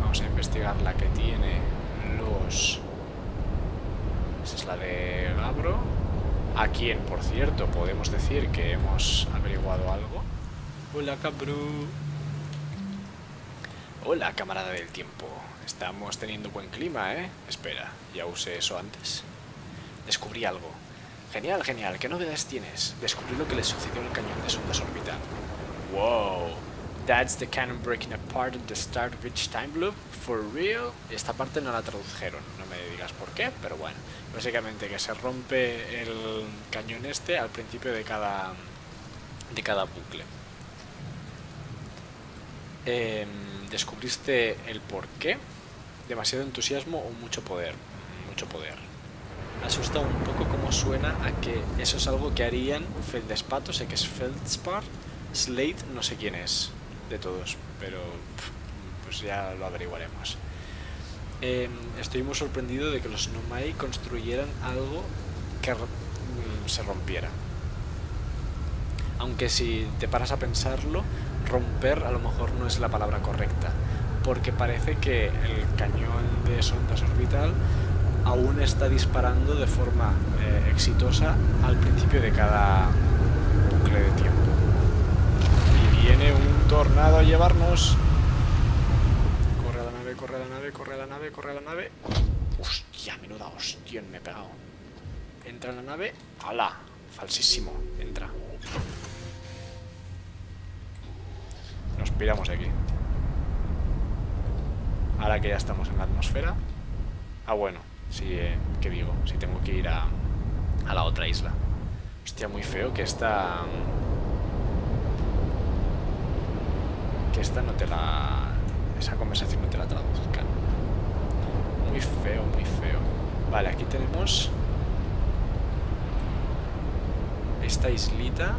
A: Vamos a investigar la que tiene los... Esa es la de Gabro. A quien, por cierto, podemos decir que hemos averiguado algo. Hola, cabru. Hola, camarada del tiempo. Estamos teniendo buen clima, ¿eh? Espera, ya usé eso antes. Descubrí algo. Genial, genial. ¿Qué novedades tienes? Descubrí lo que le sucedió al cañón de sondas orbital. Wow. That's the cannon breaking apart the start of each time loop. For real. Esta parte no la tradujeron. No me digas por qué, pero bueno. Básicamente que se rompe el cañón este al principio de cada de cada bucle. Eh, ¿Descubriste el por qué? ¿Demasiado entusiasmo o mucho poder? Mucho poder. Asusta un poco cómo suena a que eso es algo que harían Feldspar, sé que es Feldspar, Slate, no sé quién es de todos, pero pues ya lo averiguaremos. Eh, estoy muy sorprendido de que los Nomai construyeran algo que se rompiera. Aunque si te paras a pensarlo, romper a lo mejor no es la palabra correcta, porque parece que el cañón de sondas orbital aún está disparando de forma eh, exitosa al principio de cada bucle de tiempo. Y viene un tornado a llevarnos. Corre a la nave, corre a la nave, corre a la nave, corre a la nave. Hostia, menuda hostia, me he pegado. Entra en la nave. ¡Hala! Falsísimo. Entra. Nos piramos aquí. Ahora que ya estamos en la atmósfera. Ah, bueno. Sí, eh, ¿qué digo? Si tengo que ir a, a la otra isla. Hostia, muy feo que esta... Esta no te la... Esa conversación no te la traduzcan. Muy feo, muy feo. Vale, aquí tenemos... Esta islita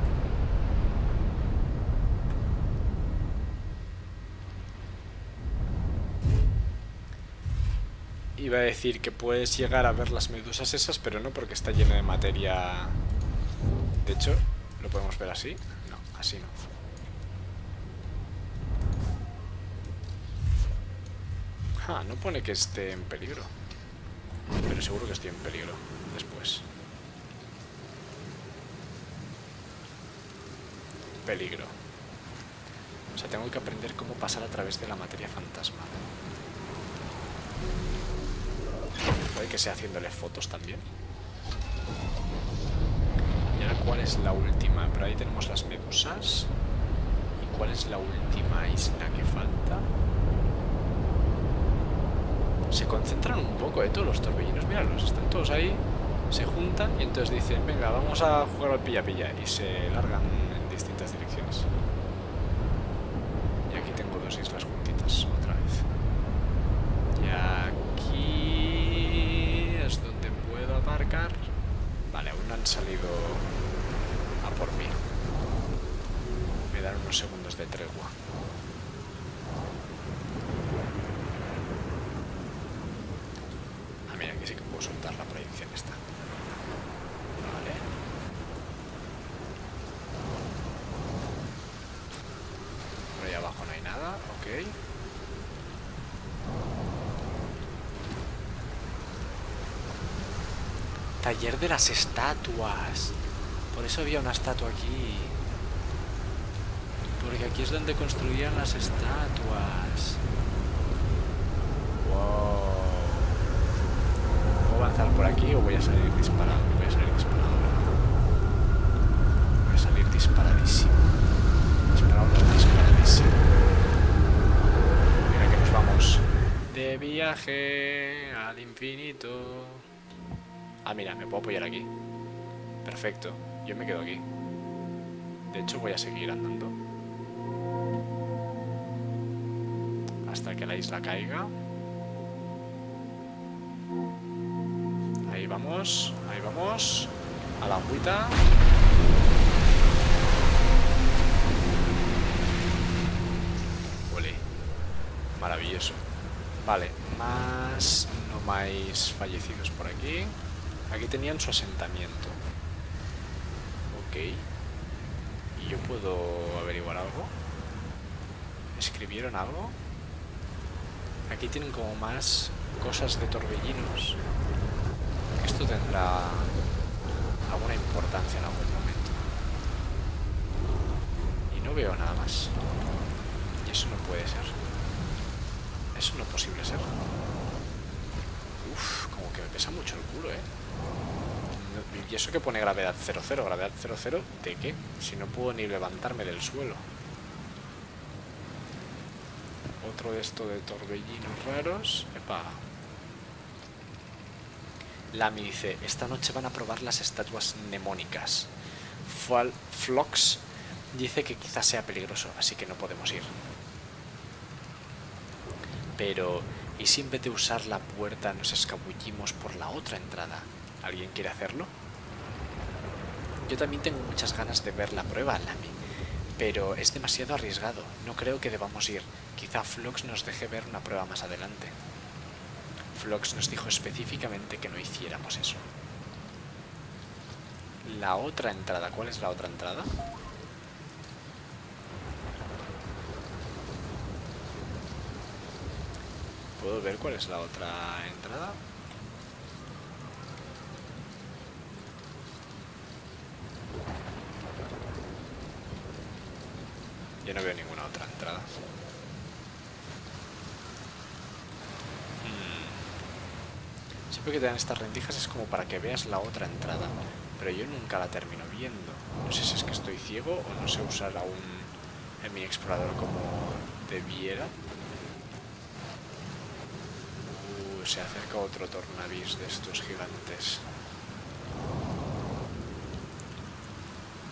A: Iba a decir que puedes llegar a ver las medusas esas, pero no porque está lleno de materia... De hecho, ¿lo podemos ver así? No, así no. Ah, no pone que esté en peligro. Pero seguro que estoy en peligro después. Peligro. O sea, tengo que aprender cómo pasar a través de la materia fantasma. Puede que sea haciéndole fotos también. Y ahora, ¿cuál es la última? Pero ahí tenemos las medusas. ¿Y cuál es la última isla que falta? Se concentran un poco, ¿eh? Todos los torbellinos. Míralos, están todos ahí, se juntan y entonces dicen, venga, vamos a jugar al pilla-pilla. Y se largan en distintas direcciones. Y aquí tengo dos islas juntitas, otra vez. Y aquí es donde puedo aparcar. Vale, aún no han salido a por mí. Me dan unos segundos de tregua. Ah, mira, aquí sí que puedo soltar la proyección esta. Vale. Por ahí abajo no hay nada, ok. Taller de las estatuas. Por eso había una estatua aquí. Porque aquí es donde construían las estatuas. Wow. ¿Puedo avanzar por aquí o voy a salir disparado? Voy a salir disparado. Voy a salir disparadísimo. Disparado, disparadísimo. Mira que nos vamos de viaje al infinito. Ah, mira, me puedo apoyar aquí. Perfecto, yo me quedo aquí. De hecho, voy a seguir andando. Hasta que la isla caiga. Ahí vamos, ahí vamos. A la agüita. Ole. Maravilloso. Vale, más... No más fallecidos por aquí. Aquí tenían su asentamiento. Ok. ¿Y yo puedo averiguar algo? ¿Escribieron algo? Aquí tienen como más cosas de torbellinos. Esto tendrá alguna importancia en algún momento. Y no veo nada más. Y eso no puede ser. Eso no es posible ser. Uf, como que me pesa mucho el culo, ¿eh? ¿Y eso que pone gravedad 00? ¿Gravedad 00 de qué? Si no puedo ni levantarme del suelo. Otro de esto de torbellinos raros. Epa. Lami dice, esta noche van a probar las estatuas mnemónicas. Fual Flox dice que quizás sea peligroso, así que no podemos ir. Pero, ¿y si en vez de usar la puerta nos escabullimos por la otra entrada? ¿Alguien quiere hacerlo? Yo también tengo muchas ganas de ver la prueba, Lami. Pero es demasiado arriesgado. No creo que debamos ir. Quizá Flox nos deje ver una prueba más adelante. Flox nos dijo específicamente que no hiciéramos eso. La otra entrada. ¿Cuál es la otra entrada? ¿Puedo ver cuál es la otra entrada? Yo no veo ninguna otra entrada. Hmm. Siempre que te dan estas rendijas es como para que veas la otra entrada, pero yo nunca la termino viendo. No sé si es que estoy ciego o no sé usar aún en mi explorador como debiera. Uh, se acerca otro tornavis de estos gigantes.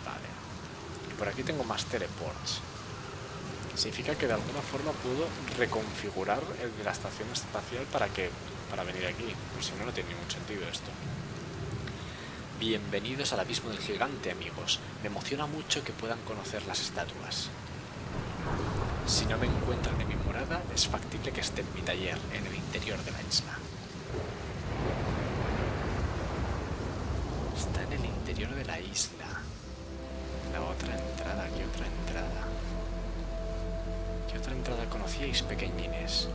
A: Vale. Y por aquí tengo más teleports. Significa que de alguna forma puedo reconfigurar el de la estación espacial para que para venir aquí. Pues si no, no tiene ningún sentido esto. Bienvenidos al abismo del gigante, amigos. Me emociona mucho que puedan conocer las estatuas. Si no me encuentran en mi morada, es factible que esté en mi taller, en el interior de la isla. Está en el interior de la isla. La otra entrada, ¿qué otra entrada? ¿Qué otra entrada conocíais, pequeñines?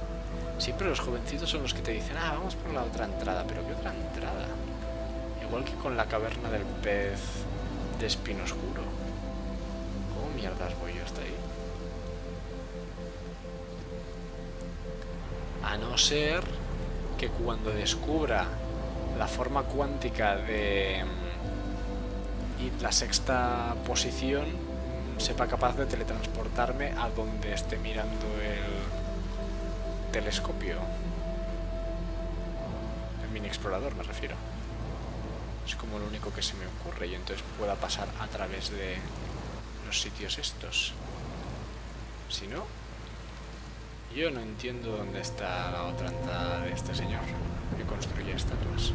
A: Siempre los jovencitos son los que te dicen, ah, vamos por la otra entrada, pero ¿qué otra entrada? Igual que con la caverna del pez de espino oscuro. ¿Cómo mierdas voy yo hasta ahí? A no ser que cuando descubra la forma cuántica de y la sexta posición sepa capaz de teletransportarme a donde esté mirando el telescopio. El mini explorador me refiero. Es como lo único que se me ocurre y entonces pueda pasar a través de los sitios estos. Si no, yo no entiendo dónde está la otra entrada de este señor que construye estatuas.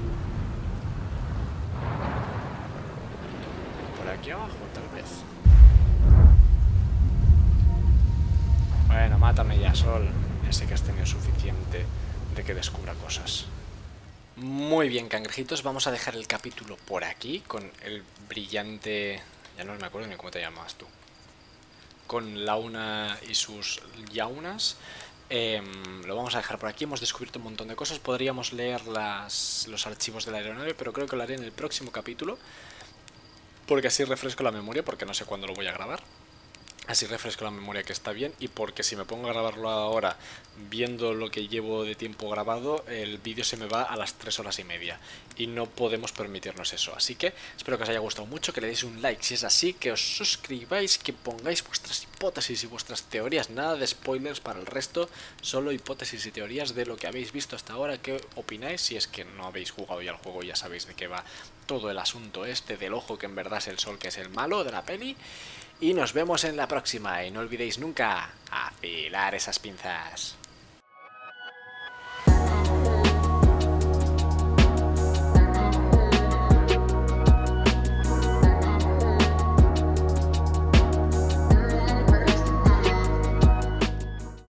A: Por aquí abajo, tal vez. Bueno, mátame ya, Sol. Ya sé que has tenido suficiente de que descubra cosas. Muy bien, cangrejitos, vamos a dejar el capítulo por aquí con el brillante... Ya no me acuerdo ni cómo te llamas tú. Con Launa y sus yaunas. Em, lo vamos a dejar por aquí, hemos descubierto un montón de cosas. Podríamos leer las, los archivos de la aeronave, pero creo que lo haré en el próximo capítulo. Porque así refresco la memoria, porque no sé cuándo lo voy a grabar. Así refresco la memoria que está bien y porque si me pongo a grabarlo ahora viendo lo que llevo de tiempo grabado, el vídeo se me va a las 3 horas y media y no podemos permitirnos eso. Así que espero que os haya gustado mucho, que le deis un like si es así, que os suscribáis, que pongáis vuestras hipótesis y vuestras teorías, nada de spoilers para el resto, solo hipótesis y teorías de lo que habéis visto hasta ahora, qué opináis si es que no habéis jugado ya el juego ya sabéis de qué va todo el asunto este del ojo que en verdad es el sol que es el malo de la peli. Y nos vemos en la próxima y no olvidéis nunca afilar esas pinzas.